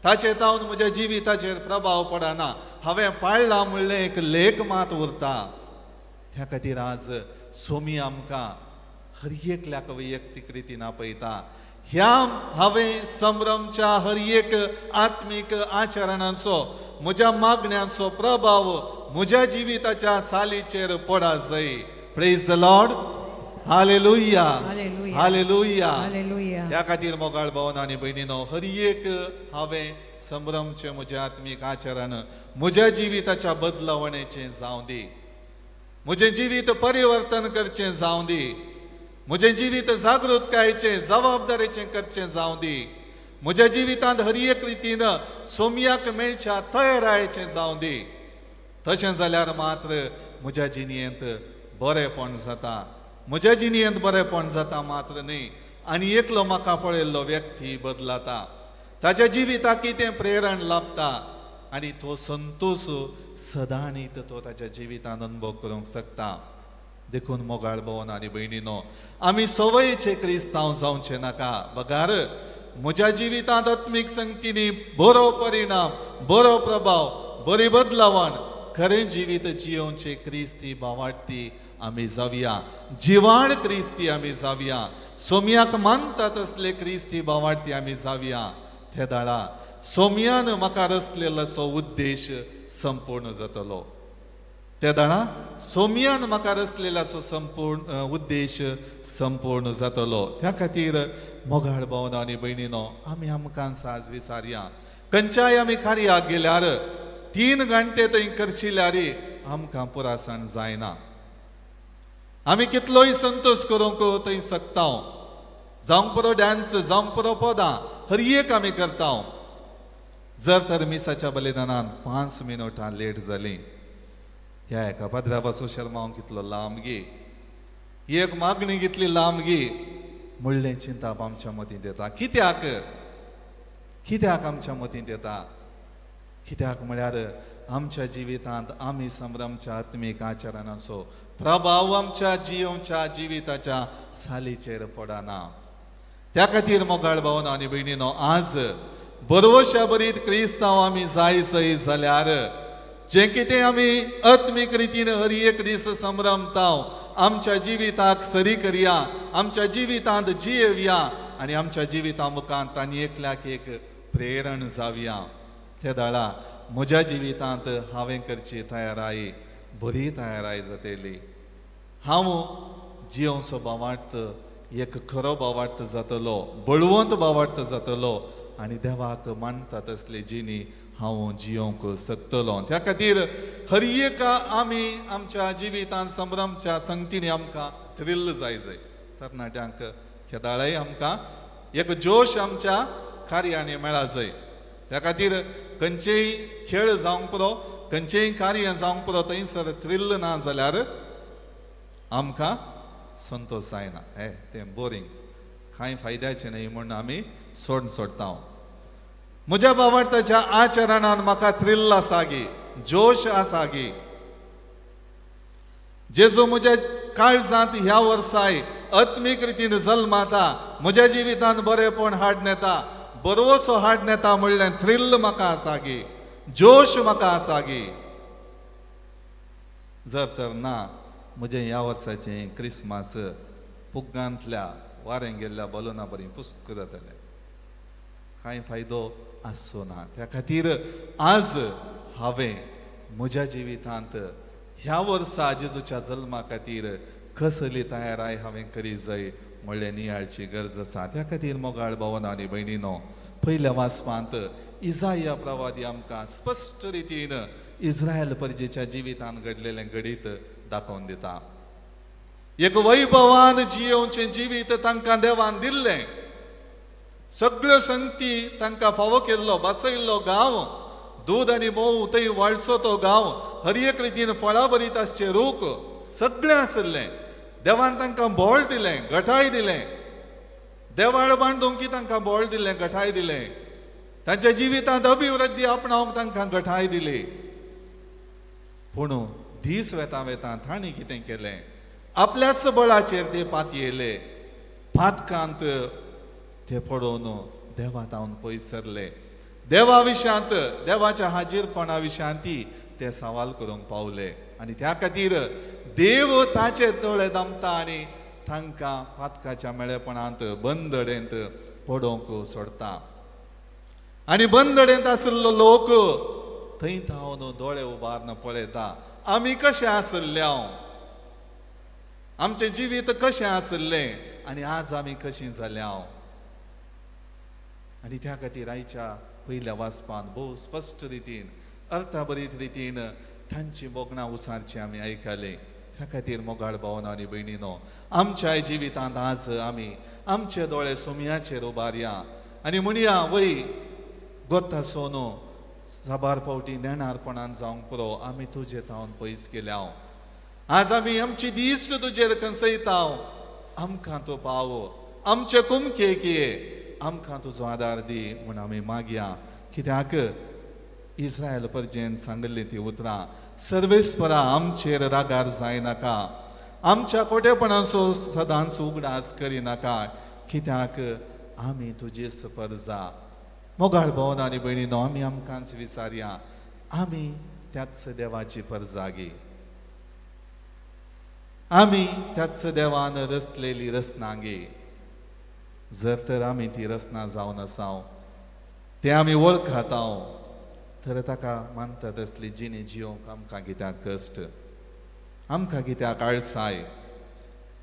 ताचे तावन म्हज्या जिविताचेर प्रभाव पडना. हांवें पाळला म्हणलें एक लेख मात उरता. त्या खातीर आज सोमी आमकां हर एकल्याक वैयक्तीक रितीन आपयता ह्या हांवें संभ्रमच्या हर एक आत्मीक आचरणांचो म्हज्या मागण्यांचो प्रभाव म्हज्या जिविताच्या सालीचेर पडा जाय praise the Lord hallelujah. Hallelujah. त्या खातीर मोगाळ भवन आनी भयणीनो हर एक हांवें संभ्रमचे म्हजें आत्मीक आचरण म्हज्या जिविताच्या बदलावणेचें जावं दी। म्हजें जिवीत परिवर्तन करचें जावं दी। म्हजें जिवीत जागृतकायेचें जबाबदारेचें करचें जावं दी. म्हज्या जिवितांत हर एक रितीन सोमयाक मेळच्या तयारायेचें जावं दी. तशें जाल्यार मात्र म्हज्या जिणयेंत बरेंपण जाता. म्हज्या जिणयेंत बरेंपण जाता मात्र न्ही आनी एकलो म्हाका पळयल्लो व्यक्ती बदलाता. ताच्या जिविताक कितें प्रेरण लाभता? आनी तो संतोष सदांनीत तो ताच्या जिवितांत अनुभव करूंक शकता. देखून मोगाळ भोवन आनी भयणीनो आमी सवयीचे क्रिस्तांव जावचे नाका. बगार म्हज्या जिवितांत आत्मीक संगतीनी बरो परिणाम बरो प्रभाव बरी बदलावण. खरें जिवीत जियोवचे क्रिस्ती भावार्थी आमी जावया. जिवाण क्रिस्ती आमी जावया. सोमयाक मानतात असले क्रिस्ती भावार्थी आमी जावया. ते दाळा सोमियान म्हाका रचलेलो उद्देश संपूर्ण जातलो. त्या दाणा सोमयान म्हाका रचलेलो संपूर्ण उद्देश संपूर्ण जातलो. त्या खातीर मोगाळ भावना आनी भयणीनो आमी आमकां साज विसारया. खंयच्याय आमी कार्याक गेल्यार तीन घंटे थंय करशिल्यार आमकां पुरासण जायना. आमी कितलोय संतोश करूंक थंय सकता जावंक पुरो डान्स जावंक पुरो पदां हर एक आमी करता जर तर मिसाच्या बलिदानान पांच मिनटां लेट जालीं. ह्या एका पात्र्या पासून शर्मा हांव कितलो लांब गे ही एक मागणी कितली लांब गे म्हणलें चिंताप आमच्या मतींत येता कित्याक कित्याक आमच्या मतींत येता कित्याक म्हळ्यार आमच्या जिवितांत आमी संभ्रमच्या आत्मीक आचरणाचो प्रभाव आमच्या जियोच्या जिविताच्या सालीचेर पडना. त्या खातीर मोगाळ भावन आनी भयणीनो आज बरोवशा बरीत क्रिस्तांव आमी जाय सई जाल्यार जे कितें आमी आत्मीक रितीन हर एक दीस संभ्रमताव आमच्या जिविताक सरी करया आमच्या जिवितांत जियेवया आनी आमच्या जिविता मुखांत आनी एकल्याक एक प्रेरण जावया ते दळा म्हज्या जिवितांत हांवें करची तयाराई बरी तयाराई जातली. हांव जियोंचो बावार्थ एक खरो बावार्थ जातलो बळवंत बावार्थ जातलो आनी देवाक मानता तसले जिणी हांव जियोंक शकतलो त्या खातीर हर एक आमी आमच्या जिवितांत संभ्रमच्या संगतीनी आमकां थ्रिल्ल जाय जाय. तरणाट्यांक खेदाळय आमकां एक जोश आमच्या कार्यांनी मेळा जाय. त्या खातीर खंयचेय खेळ जावंक पुरो खंयचेय कार्य जावंक पुरो थंयसर थ्रिल्ल ना जाल्यार आमकां संतोश जायना. हे तें बोरींग कांय फायद्याचें न्हय म्हूण आमी सोड सोडता म्हज्या भावार्थाच्या आचरणान म्हाका थ्रिल्ल आसा गी जोश आसा गी जेजू म्हज्या काळजांत ह्या वर्साय आत्मीक रितीन जल्माता म्हज्या जिवितांत बरेपण हाड येता बरोसो हाड येता म्हणलें थ्रिल्ल म्हाका आसा गी जोश म्हाका आसा गी जर तर ना म्हजें ह्या वर्साचें क्रिसमस पुग्गांतल्या वारें गेल्ल्या बलोना बरी पुस्क जातलें. कांय फायदो? आसचो ना त्या खातीर आज हांवें म्हज्या जिवितांत ह्या वर्सा जेजूच्या जल्मा खातीर कसली तयाराय हांवें करी जाय म्हणलें नियाळची गरज आसा. त्या खातीर मोगाळ भवन आनी भयणीनो पयल्या वाचपांत इजाया प्रवादी आमकां स्पश्ट रितीन इस्रायल परजेच्या जिवितांत घडलेलें घडीत दाखोवन दिता. एक वैभवान जियोवचें जिवीत तांकां देवान दिल्लें. सगळ्यो संगती तांकां फावो केल्लो बसयल्लो गांव. दूद आनी मोव थंय वाळसो तो गांव. हर एक रितीन फळां भरीत आसचे रूख. सगळें आशिल्लें देवान तांकां बोळ दिलें गठाय दिलें. देवाळ बांदूंक तांकां बोळ दिलें गठाय दिलें. तांच्या जिवितांत अभिवृद्धी आपणावंक तांकां गठाय दिली. पूण दीस वेता वेता तांणी कितें केलें? आपल्याच बळाचेर ते पातयेले पातकांत ते पडोवन देवा तावन पयसरले देवा विशांत देवाच्या हाजीरपणा विशांती ते सवाल करूंक पावले. आनी त्या खातीर देव ताचे दोळे दमता आनी तांकां पातकाच्या मेळेपणांत बंदडेंत पडोवंक सोडता. आनी बंदडेंत आसलो लोक थंय धांवन दोळे उबारन पळयता. आमी कशे आसले हांव आमचें जिवीत कशें आसलें आनी आज आमी कशीं जाल्या हांव आनी त्या खातीर आयच्या पयल्या वाचपान भोव स्पश्ट रितीन अर्थाबरीत रितीन तांची मोगणां उसारची आमी आयकलें त्या खातीर मोगाळ भावन आनी भयणीनो आमच्या जिवितांत आज आमी आमचे दोळे सोमयाचेर उबारया आनी म्हणया वय गोत्ता सोनो साबार पावटी नेणारपणान जावंक पुरो आमी तुजे तावन पयस केल्या आज आमी आमची दिश्ट तुजेर कंसयताव आमकां तूं पावो. आमचे कुमके किये. आमकां तुजो आदार दी म्हूण आमी मागया कित्याक इस्रायल परजेन सांगिल्ली ती उतरां सर्वेस्परा आमचेर रागार जायनाका आमच्या कोटेपणाचो सदांच उगडास करिनाका कित्याक आमी तुजेच परजा मोगाळ भवन आनी भयणीनो आमी आमकांच विचारया आमी त्याच देवाची परजागी आमी त्याच देवान रचलेली रचनांगे जर तर आमी ती रचना जावन आसाव ते आमी वळखाताव तर ताका मानता तसली जिणी जिवंक आमकां कित्याक कश्ट आमकां कित्याक आळसाय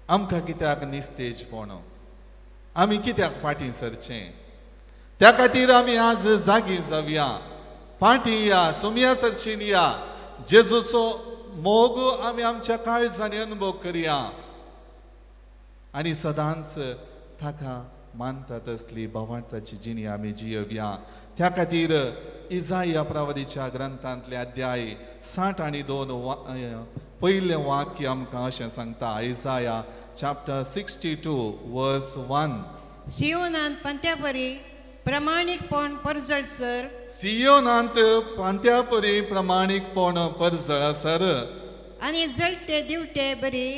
आमकां कित्याक निस्तेजपण आमी कित्याक फाटीं सरचें. त्या खातीर आमी आज जागी जावया फाटीं या सुमया सरशीन या जेजूचो मोग आमी आमच्या काळजांनी अनुभव करया. आनी सदांच ताका मानता तसली भवार्थाची जिणी आमी जियेवया त्या खातीर इजाया प्रवादीच्या ग्रंथांतले अध्याय साठ आनी दोन वा पयलें वाक्य आमकां अशें सांगता. Isaiah chapter 62, verse 1. सियोनांत पंत्यापरी प्रमाणीकपण परजळसर सियोनांत पांत्यापरी प्रमाणीकपण परजळ सर. आणि जळते दिवटे बरी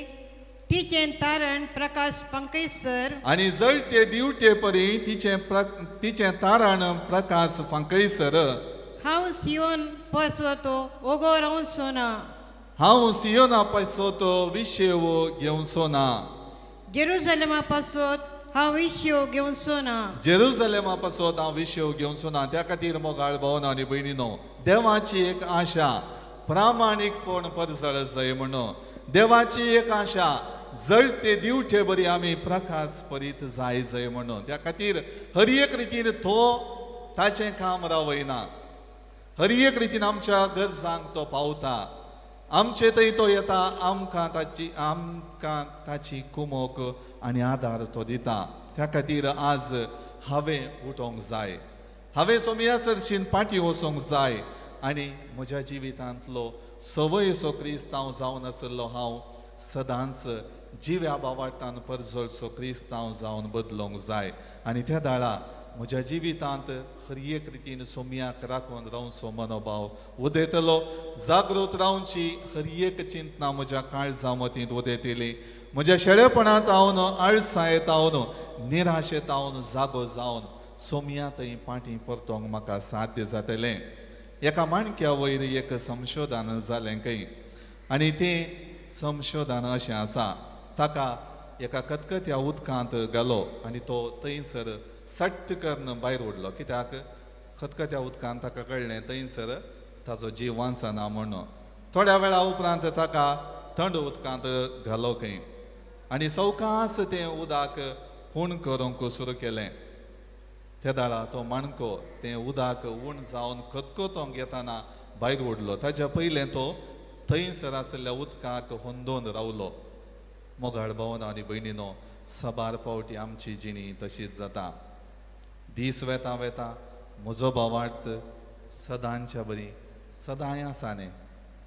तिचे तारण प्रकाश पंकयसर आणि जळते दिवटे परी तिचे प्र तिचे तारण प्रकाश फांकयसर हांव सियोन पसतो ओगो रावन सोना. हांव सियोना पयसोतो विशेव घेवन सोना. जेरुजलेमा पासत हांव विश्यो घेवन सोना. जेरुसलेमा पासोन हांव विशेव घेवन सोना. त्या खातीर मोगाळ भवन आनी भयणीनो देवाची एक आशा प्रामाणीकपण परजळ जाय म्हणून. देवाची एक आशा जळते दिवचे बरी आमी प्रकाश परीत जाय जय म्हणून. त्या खातीर हर एक रितीन तो ताचें काम रावयना. हर एक रितीन आमच्या गरजांक तो पावता. आमचे थंय तो येता आमकां ताची आमकां ताची कुमोक आनी आदार तो दिता. त्या खातीर आज हांवें उठोंक जाय. हांवें सोमिया सरशीन पाटी वचोंक जाय. आनी म्हज्या जिवितांतलो सवय सो क्रिस्तांव जावन आसलो हांव सदांच जिव्या बावार्थान परजळसो क्रिस्तांव जावन बदलोंक जाय. आनी त्या दाळा म्हज्या जिवितांत हर एक रितीन सोम्याक राखून रावचो मनोभाव उदेतलो. जागृत रावची हर एक चिंतना म्हज्या काळजा मतींत उदेतली. म्हज्या शेळेपणांत हांव न्हू आळसायेत हांव न्हू निराशेत हांव न्हू जागो जावन सोम्या थंय पाटी परतोंक म्हाका साध्य जातलें. एका माणक्या वयर एक संशोधन जालें खंय आनी तें संशोधन अशें आसा. ताका एका खतखत्या उदकांत घालो आनी तो थंयसर सट्ट करून भायर उडलो कित्याक खतखत्या उदकांत ताका कळ्ळें थंयसर ताचो जीव वांचना म्हणून थोड्या वेळा उपरांत ताका थंड उदकांत घालो खंय आनी सवकास तें उदक हूण करूंक सुरू केलें त्या दाळा तो माणको तें उदक उण जावन खतखतोंक येताना भायर उडलो ताच्या पयलें तो थंयसर आसल्या उदकाक होंदोन रावलो मोगाळ भवन आनी भयणीनो सबार पावटी आमची जिणी तशीच जाता. दीस वेता वेता म्हजो भावार्थ सदांच्या बरी सदांय आसाने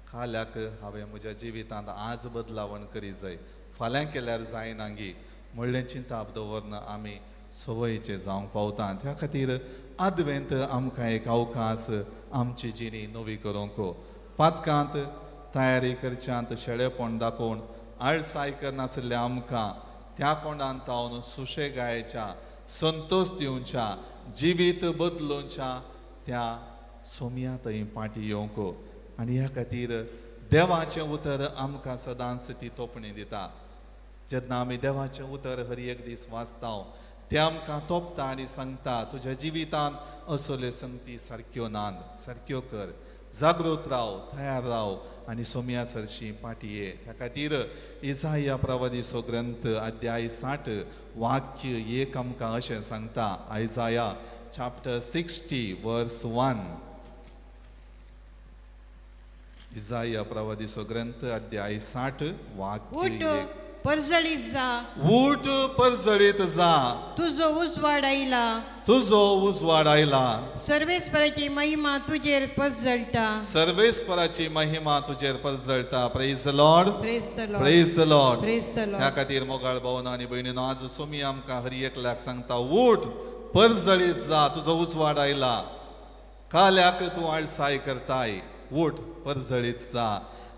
खाल्याक हांवें म्हज्या जिवितांत आज बदलावण करी जाय. फाल्यां केल्यार जायना गी म्हणलें चिंताप दवरना आमी सवयीचे जावंक पावता. त्या खातीर आदवेंत आमकां एक अवकाश आमची जिणी नवी करूंक. पातकांत तयारी करच्यांत शेळेपण दाखोवन आळसाय करनासल्या आमकां त्या कोंडांत तावन सुशेगायेच्या संतोष दिवच्या जिवीत बदलूच्या त्या सोमिया थंय पाटी येवंक. आनी ह्या खातीर देवाचें उतर आमकां सदांच ती तोपणी दिता. जेन्ना आमी देवाचें उतर हर एक दीस वाचता ते आमकां तोपता आनी सांगता तुज्या जिवितांत असल्यो संगती सारक्यो नान सारक्यो कर. जागृत राव तयार राव आनी सोम्या सरशी पाटी ये त्या खातीर इसाया प्रवादीचो ग्रंथ अध्याय साठ वाक्य एक आमकां अशें सांगता Isaiah chapter sixty verse one Isaiah प्रवादीचो ग्रंथ अध्याय साठ वाक्य उठ. परजळीत जा. ऊठ परजळीत जा. तुजो उजवाड आयला तुजो उजवाड आयला सर्वेस्पराची महिमा तुजेर परजळटा सर्वेस्पराची महिमा तुजेर परजळटा praise Lord praise the Lord praise Lord praise the ह्या लॉर्ड खातीर मोगाळ भवन आनी भयणीनो आज सोमी आमकां हर एकल्याक सांगता उठ परजळीत जा तुजो उजवाड आयला काल्याक तूं आळसाय करताय. उठ परजळीत जा.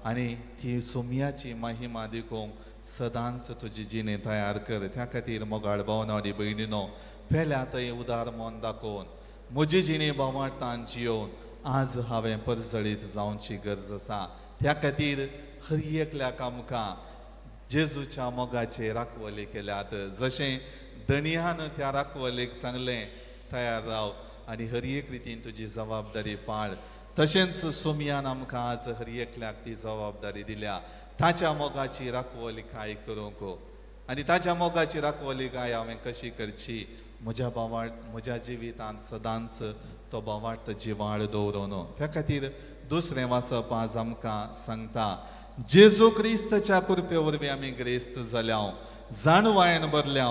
आनी ती सोमयाची महिमा देखूंक सदांच तुजी जिणे तयार कर त्या खातीर मोगाळ भवन आनी भयणीनो पेल्या थंय उदार मन दाखोवन म्हजी जिणे भावार्थान जियोवन आज हांवें परजळीत जावची गरज आसा त्या खातीर हर एकल्याक आमकां जेजूच्या मोगाचे राखवले केल्यात। जशें दनियान त्या राखवलेक सांगलें तयार राव आनी हर एक रितीन तुजी जबाबदारी पाड तशेंच सोमयान आमकां आज हर एकल्याक ती जबाबदारी दिल्या। ताच्या मोगाची राखवली काय करूंक? आनी ताच्या मोगाची राखवली काय हांवें कशी करची? म्हज्या बोवाळ म्हज्या जिवितांत सदांच तो बोवाळ जिवाळ दवरोनो त्या खातीर दुसरें वाचप आज आमकां सांगता जेजू क्रिस्तच्या कृपे वरवीं आमी ग्रेस्त जाल्या जाणवायेन भरल्या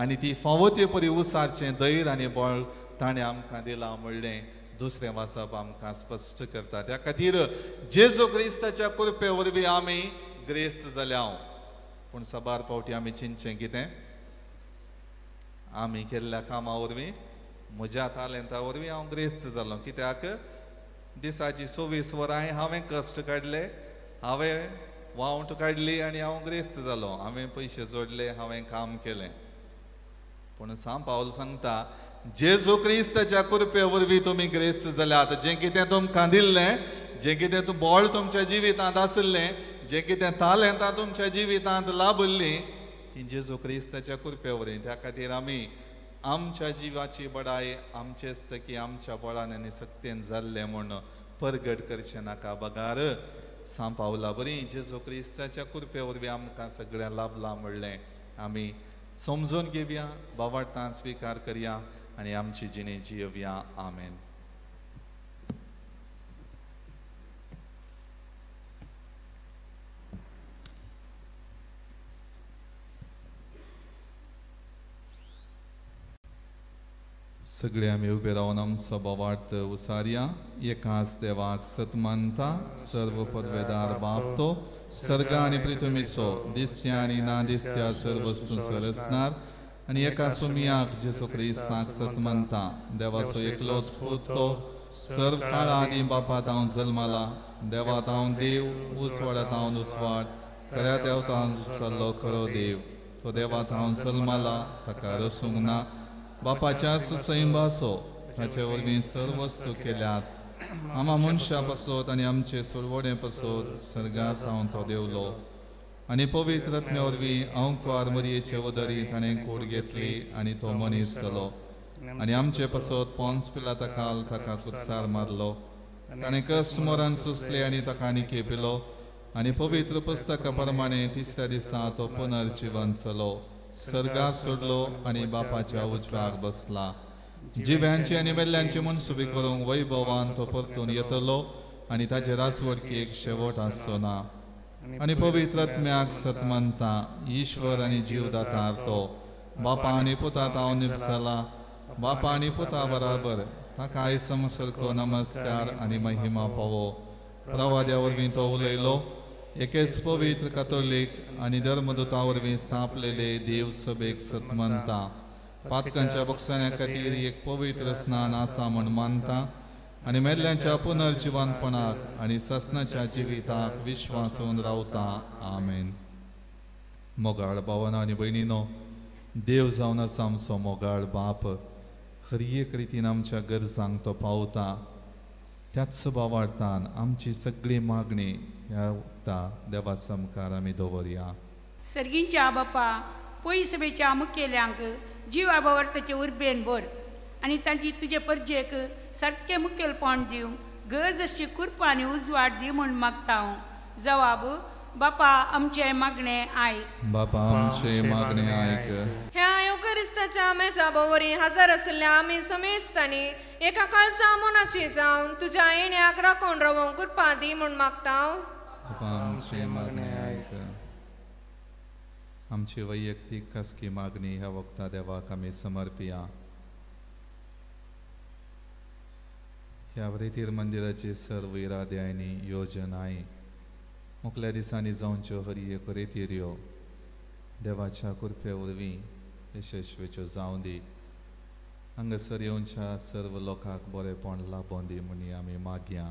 आनी ती फावो ते परी उसारचें धैर आनी बळ ताणें आमकां दिलां म्हणलें दुसरें वाचप आमकां स्पश्ट करता. त्या खातीर जेजू क्रिस्ताच्या कृपे वरवीं आमी ग्रेस्त जाल्या पूण सबार पावटी आमी चिंतचें कितें? आमी केल्ल्या कामा वरवीं म्हज्या तालेंता वरवीं हांव ग्रेस्त जालो कित्याक? दिसाची सव्वीस वरां हांवें कश्ट काडले हांवें वावंट काडली आनी हांव ग्रेस्त जालो हांवें पयशे जोडले हांवें काम केलें. पूण सांग पावल सांगता जेजू क्रिस्ताच्या कुरपे वरवीं तुमी ग्रेस्त जाल्यात जें कितें तुमकां दिल्लें जें कितें तूं बोळ तुमच्या जिवितांत आसलें जें कितें तालेंतां तुमच्या जिवितांत लाभल्लीं ती जेजू क्रिस्ताच्या कृपे वरवीं त्या खातीर आमी आमच्या जिवाची बडाय आमचेच की आमच्या बळान आनी सक्तेन जाल्लें म्हूण परगट करचें नाका. बगार सांग पावला बरी जेजू क्रिस्ताच्या कुरपे वरवीं आमकां सगळें लाभलां म्हणलें. आमी समजून घेवया बाबार्थान स्विकार करया आनी आमची जिणे जियेवया आमेन. सगळे आमी उबे रावन आमचो बोवार्थ उसारया एकाच देवाक सत मानता सर्व पदवेदार बाप तो सर्ग आनी पृथ्वीचो दिसत्या आनी ना दिसत्या सर्व वस्तू सरसणार आनी एका सुमियाक जेसो क्रिस्ताक सत मानता देवाचो एकलोच पूत तो सर्व काळ आदी बापात हांव जल्माला देवात हांव देव उसवाडात हांव उसवाड खऱ्या देवता हांव चल्लो खरो देव तो देवात हांव जल्माला ताका रसूंक ना बापाच्या सैंबासो ताचे वरवीं सर्व वस्तू केल्यात. आमा मनशा पासत आनी आमचे सुरवडे पासत सर्गांत हांव तो देवलो. आनी पवित्र वरवीं अंकवार मरयेचे वदरी ताणें कूड घेतली आनी तो मनीस जालो आनी आमचे पासत पोन्स पिलाता काल ताका कुर्सार मारलो. ताणें कश्ट मोरान सुसले आनी ताका आनी केपिलो आनी पवित्र पुस्तका प्रमाणे तिसऱ्या दिसा तो पुनर्जिवन जालो सर्गाक सोडलो आनी बापाच्या उजव्याक बसला. जिव्यांची आनी वेल्ल्यांची मनसुबी करूंक वैभवान तो परतून येतलो आनी ताचे एक शेवट आसचो ना. आनी पवित्रत्म्याक सतमंता ईश्वर आनी जीवदातार तो. बापा आणि पुतात हांव निपसला बापा आणि पुता बराबर. ताका आयसम सरको नमस्कार आनी महिमा फावो प्रवाद्या वरवीं तो उलयलो. एकेच पवित्र कतोलीक आनी धर्मदुता वरवीं स्थापलेले देव सभेक सतमंता पातकांच्या बक्षाण्या खातीर एक पवित्र स्नान आसा म्हण मानता आनी मेल्ल्यांच्या पुनर्जिवनपणाक आनी ससनाच्या जिविताक विश्वासून रावता. आमेन. मोगाळ भावना आनी भयणीनो देव जावन आसा आमचो मोगाळ बाप. हर एक रितीन आमच्या गरजांक तो पावता. त्याच भावार्थान आमची सगळी मागणी ह्या उक्ता देवा समकार आमी दवरया सर्गींच्या बापा पय सभेच्या मुखेल्यांक जीव आबावर्ताचे उर्बेन भर आनी तांची तुजे परजेक सारकें मुखेलपण दिवं गरज अशी कृपा आनी उजवाड दी म्हूण मागता हांव जवाब बापा आमचे मागणे आय. बापा आमचे मागणे आयक ह्या युकरिस्ताच्या मेजा बवरी हजर आसल्या आमी समेस्तांनी एका काळजा मनाची जावन तुज्या येण्याक राखून रावूंक कृपा दी म्हूण मागता हांव. बापा आमचे मागणे आयक आमची वैयक्तीक खासगी मागणी ह्या वक्ता देवाक आमी समर्पिया. ह्या रितीर मंदिराची सर्व इरादे आनी योजनाय मुखल्या दिसांनी जावच्यो हरी एक रितीर्यो देवाच्या कुर्पे वरवीं यशस्वीच्यो जावं दी. हांगासर येवच्या सर्व लोकांक बरेपण लाभोवन दी म्हणी आमी मागया.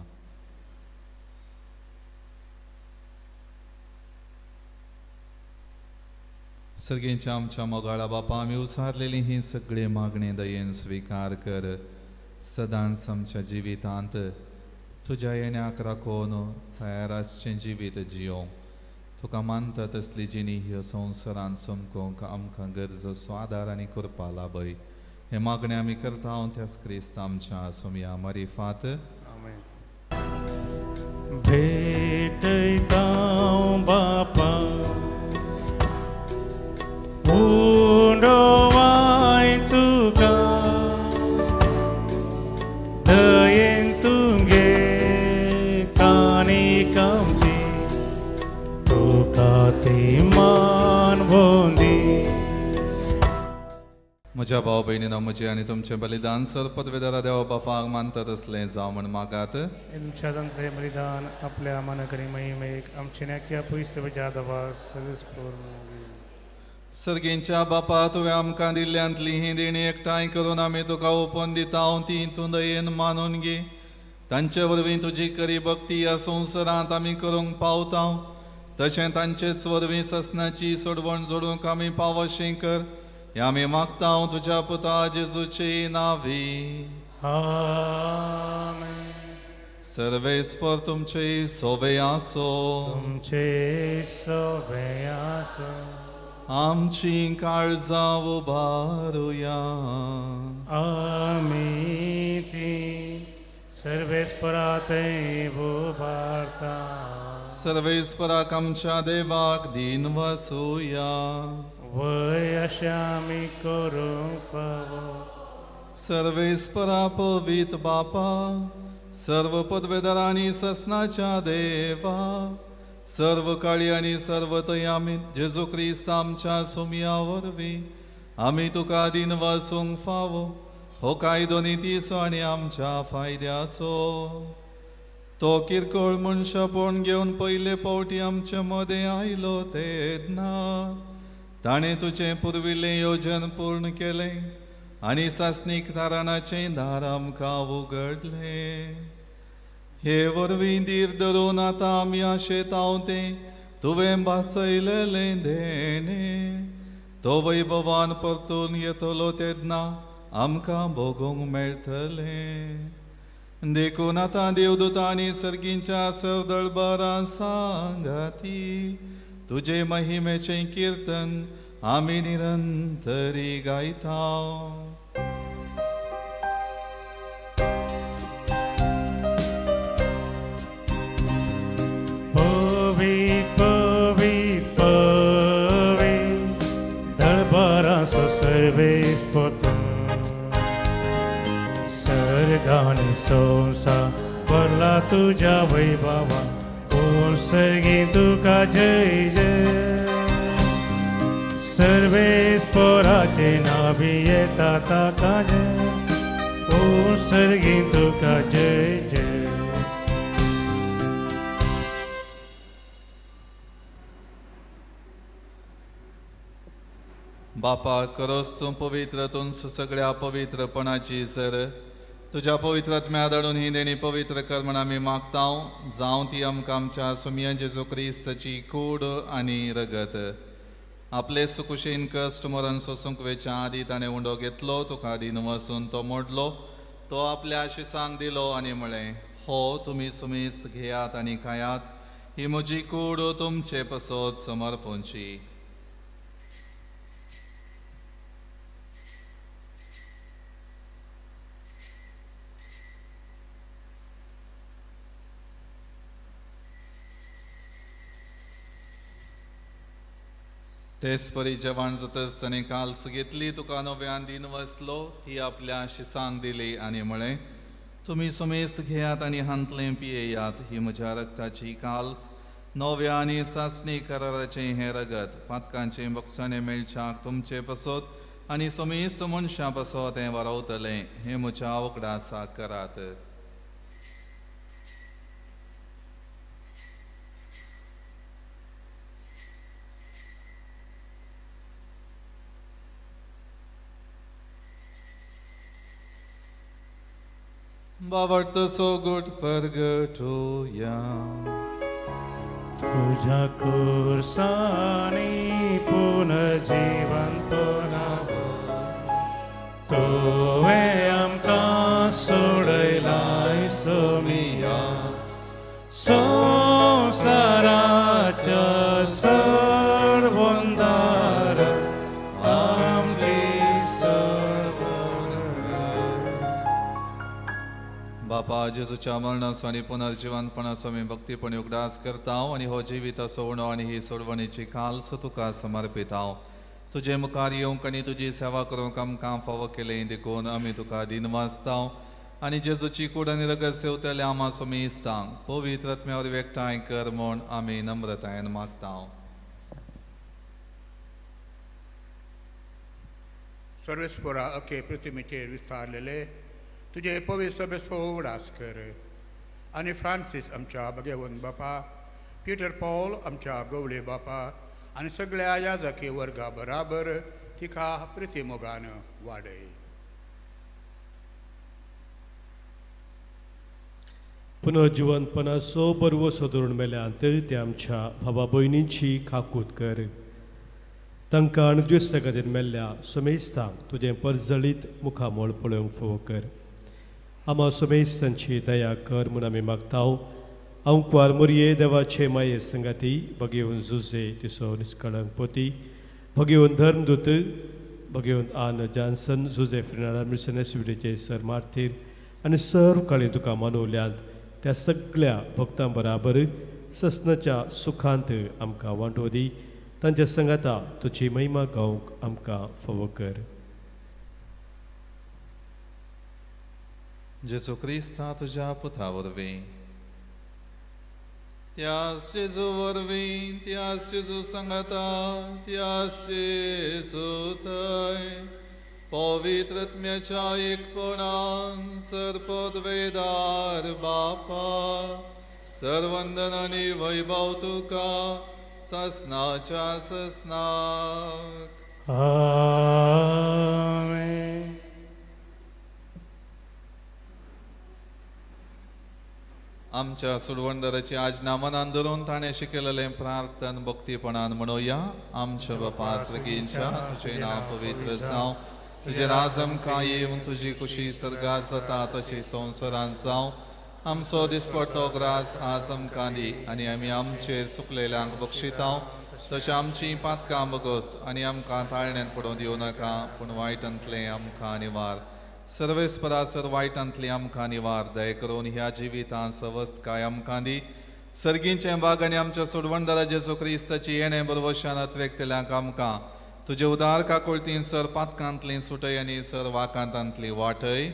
सर्गेंच्या आमच्या मोगाळा बापा आमी उसारलेली ही सगळी मागणी दयेन स्विकार कर. सदांच आमच्या जिवितांत तुज्या येण्याक राखोवन तयार आसचें जिवीत जियोंक तुका मानता तसली जिणी ह्यो संवसारान समकोवंक आमकां गरजसो आदार आनी करपा लाभय. हे मागणे आमी करता हांव त्याच क्रिस्त आमच्या सोमया मारिफात. भेटयता बापा म्हज्या भाव भयणीनो म्हजे आनी तुमचें बलिदान सर पदवेदारा देवा बापाक मानता तसलें जावं म्हण मागात तुमच्या बलिदान आपल्या मानकरी महिमेक आमचे नाक्या पयस सगळेच सर्गेंच्या बापा तुवें आमकां दिल्ल्यांतली ही देणी एकठांय करून आमी तुका ओपन दिता ती तूं दयेन मानून घे तांचे वरवीं तुजी करी भक्ती ह्या संवसारांत आमी करूंक पावता तशें तांचेच वरवीं ससनाची सोडवण जोडूंक आमी पावशें कर हें आमी मागता तुज्या पुता जेजूचे नावी आमेन सर्वेस्पर तुमचे सोवे आसो तुमचे सोबे आसो आमची काळजां उबारुया आमी ती सर्वेस्पराते भारता सर्वेस्पराक आमच्या देवाक दिन वसूया वय अशें आमी करूंक फावो सर्वेस्परा पवित बापा सर्व पदवेदारांनी ससनाच्या देवा सर्व काळी आनी सर्व तयामीत जेजू क्रिस्त आमच्या सुमया वरवीं आमी तुका दिन वासूंक फावो हो कायदो नितीसो आनी आमच्या फायद्याचो तो किरकोळ मनशापण घेवन पयले पावटी आमचे मदें आयलो तेन्ना ताणें तुजें पुर्विल्लें योजन पूर्ण केलें आनी सासनीक तारणाचें दार आमकां उगडलें हे वरवीं धीर धरून आतां आमी आशेताव तें तुवें बासयलेलें देणें तो वैभवान परतून येतलो तेदना आमकां भोगूंक मेळटलें देखून आतां देवदूतांनी सर्गींच्या सरदळबारां सांगाती तुजे महिमेचें किर्तन आमी निरंतरी गायता. पवित पवित पवित दरबाराचो सर्वेस पोतो सर्गानी सोसा भरला तुझ्या वैभवा कोण सर्गी तुका जय जय सर्वेस पोराचे नावी येता ताका जय कोण सर्गी तुका जय जय बापा करोस तूं पवित्र तुंस सगळ्या पवित्रपणाची सर तुज्या पवित्रत्म्या आदळून ही देणी पवित्र कर म्हण आमी मागताव. जावं ती आमकां आमच्या सुमिया जेजू क्रिस्ताची कूड आनी रगत. आपले सुकुशीन कश्ट मरण सोसूंक वेच्या आदी ताणें उंडो घेतलो तुका दिन वसून तो मोडलो. तो आपल्या आशिसांक दिलो आनी म्हळें हो तुमी सुमीस घेयात आनी खायात. ही म्हजी कूड तुमचे पसोत समर्पूंची तेच परी जेवण जातच ताणें काल्स घेतली तुका नव्यान दिन वसलो ती आपल्या शिसांक दिली आनी म्हळें तुमी सुमेस घेयात आनी हांतलें पियेयात ही म्हज्या रक्ताची काल्स. नव्या आनी सासणी कराराचें हें रगत पातकांचें बक्षांनी मेळच्याक तुमचे पसोत आनी सुमेस मनशां पसोत हें वारवतलें हें म्हज्या वकडा करात. बावडतो सोगुट परगटूया. तुझ्या तो पुनर्जीवन तो वे आमकां सोडयलाय सोमिया संवसाराच्या जेजूच्या मरणासो आनी पुनर्जिवनपणाचो आमी भक्तीपण उगडास करता आनी हो जिवीत असो उणो आनी ही सोडवणेची खालस तुका समर्पिता तुजे मुखार येवंक आनी तुजी सेवा करूंक आमकां फावो केलें देखून आमी तुका दिन वाचता आनी जेजूची कूड आनी रगत सेवतले आमा सुमेस्तांक पवित्र आत्म्यावर व्यक्ताय कर म्हूण आमी नम्रतायेन मागता सर्वेस्परा अखे पृथ्वीचेर विस्तारलेले. तुझे पवित्र सभेचो उगडास कर आनी फ्रांसीस आमच्या भगेवन बापा पिटर पॉल आमच्या गवळे बापा आनी सगळ्या याजकी वर्गा बराबर तिका प्रतिमोगान वाडय पुनर्जिवनपणाचो बरवो सोदरून तरी ते आमच्या भावा भयणींची खाकूत कर तांकां अणद्वेस्त खातीर मेल्ल्या समेस्तांक तुजें परजळीत मुखामोळ पळोवंक फोव कर आमा समेस्तांची दया कर म्हूण आमी मागताव अंकवार मोरये देवाचे माये संगाती भगेवन जुजे तिसो निश्कळंक पोती भगेवन धर्मदूत भगेवन आन जॉन्सन झुजे फ्रिनाडा मिशन एसविडीचे सर मार्थीर आनी सर्व काळी तुका मानवल्यांत त्या सगळ्या भक्तां बराबर ससनाच्या सुखांत आमकां वांटो दी तांच्या संगाता तुजी महिमा गावंक आमकां फोव कर जेजू क्रिस्ता पवित्रत्म्याच्या एकपणान सर्पद्वेदार बापा सर्वंदन आनी वैभव तुका ससनाच्या ससनाक आमेन आमच्या सुडवणदाराची आज मनान धरून ताणें शिकयलेलें प्रार्थन भक्तीपणान म्हणुया. आमच्या बापा सगळींच्या तुजें नांव पवित्र जावं. तुजे राजम काय येवन तुजी खुशी सर्गात जाता तशी संवसारांत जावं. आमचो दिसपडटो ग्रास आज आमकां दी आनी आमी आमचेर सुकलेल्यांक बक्षितांव. तशें आमची पातकां बगस आनी आमकां ताळण्यांत पडोवन दिवं नाका पूण वायटांतलें आमकां निवार. सर्वेस्परा सर वायटांतली आमकां निवार दय करून ह्या जिवितांत सवस्त काय आमकां दी सर्गींचें बाग आनी आमच्या सोडवणदारा जेजू क्रिस्ताची येणें बरोवशान अत्रेकतल्यांक आमकां तुजे उदार काकुळतीन सर पातकांतली सुटय आनी सर वाकांतांतली वाटय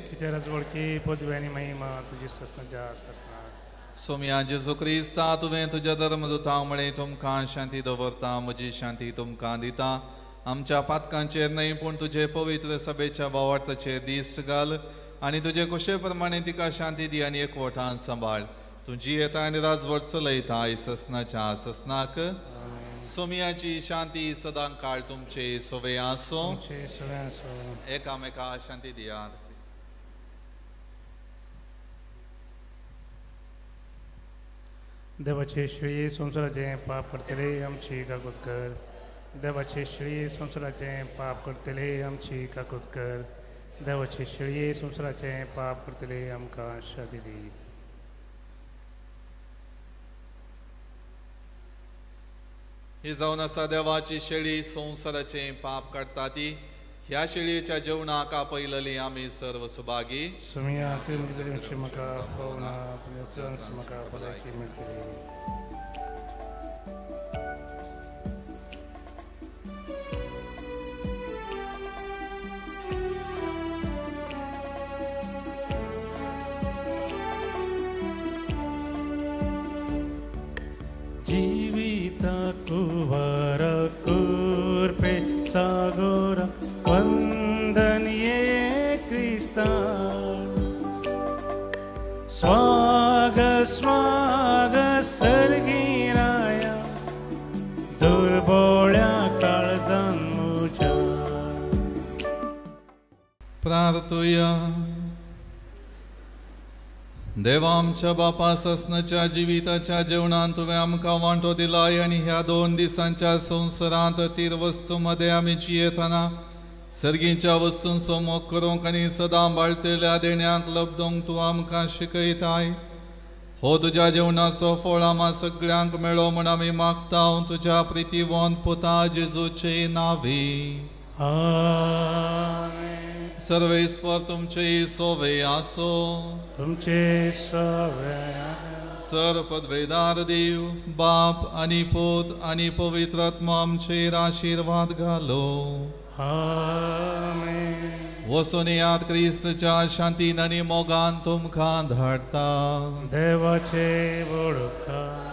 सोम्या जेजू क्रिस्ता तुवें तुज्या धर्मदुतां म्हळें तुमकां शांती दवरता म्हजी शांती तुमकां दिता आमच्या पातकांचेर न्हय पूण तुजे पवित्र सभेच्या वावरताचेर दिश्ट घाल आनी तुजे कुशे प्रमाणे तिका शांती दी आनी एकवटान सांबाळ तुजी येता आनी राजवट चलयता ससनाच्या ससनाक सोमियाची शांती सदां काळ तुमचे सोवे आसो. एकामेका शांती दियात देवाचे श्री संसाराचे पाप करतले आमची काकूत कर. देवाचे श्री संसाराचे पाप करतले आमची काकूत कर देवाचे श्री संसाराचे पाप करतले आमकां शादी दी ही जावन आसा देवाची शेळी संवसाराचे पाप काडटा ती ह्या शेळयेच्या जेवणाक आपयलेली आमी सर्व सुभागी? सुमिया म्हाका म्हाका भलायकी मेळटली कुवर कुर्पे सागोर वन्दनीये क्रिस्ता। स्वाग स्वाग सर्गीराया दुर्बोळ्या काळजान मुजा प्रार्थया देवा आमच्या बापा ससनाच्या जिविताच्या जेवणान तुवें आमकां वांटो दिलाय आनी ह्या दोन दिसांच्या संवसारांत तीर वस्तूमध्ये आमी जियेतना सर्गींच्या वस्तूंचो मोग करूंक आनी सदां बाळतिल्ल्या देण्यांक लबदोंक तूं आमकां शिकयताय. हो तुज्या जेवणाचो फळ आमा सगळ्यांक मेळो म्हण आमी मागता तुज्या प्रितीवंत पुता जेजूचे नावी. आमेन सर्वेस्वर तुमचे सोवे आसो तुमचे सवे सर पदवेदार देव बाप आनी पोत आनी पवित्रात्मा आमचेर आशीर्वाद घालो। वसून याद क्रिस्तच्या शांतीन आनी मोगान तुमकां धाडटा देवाचे वळखा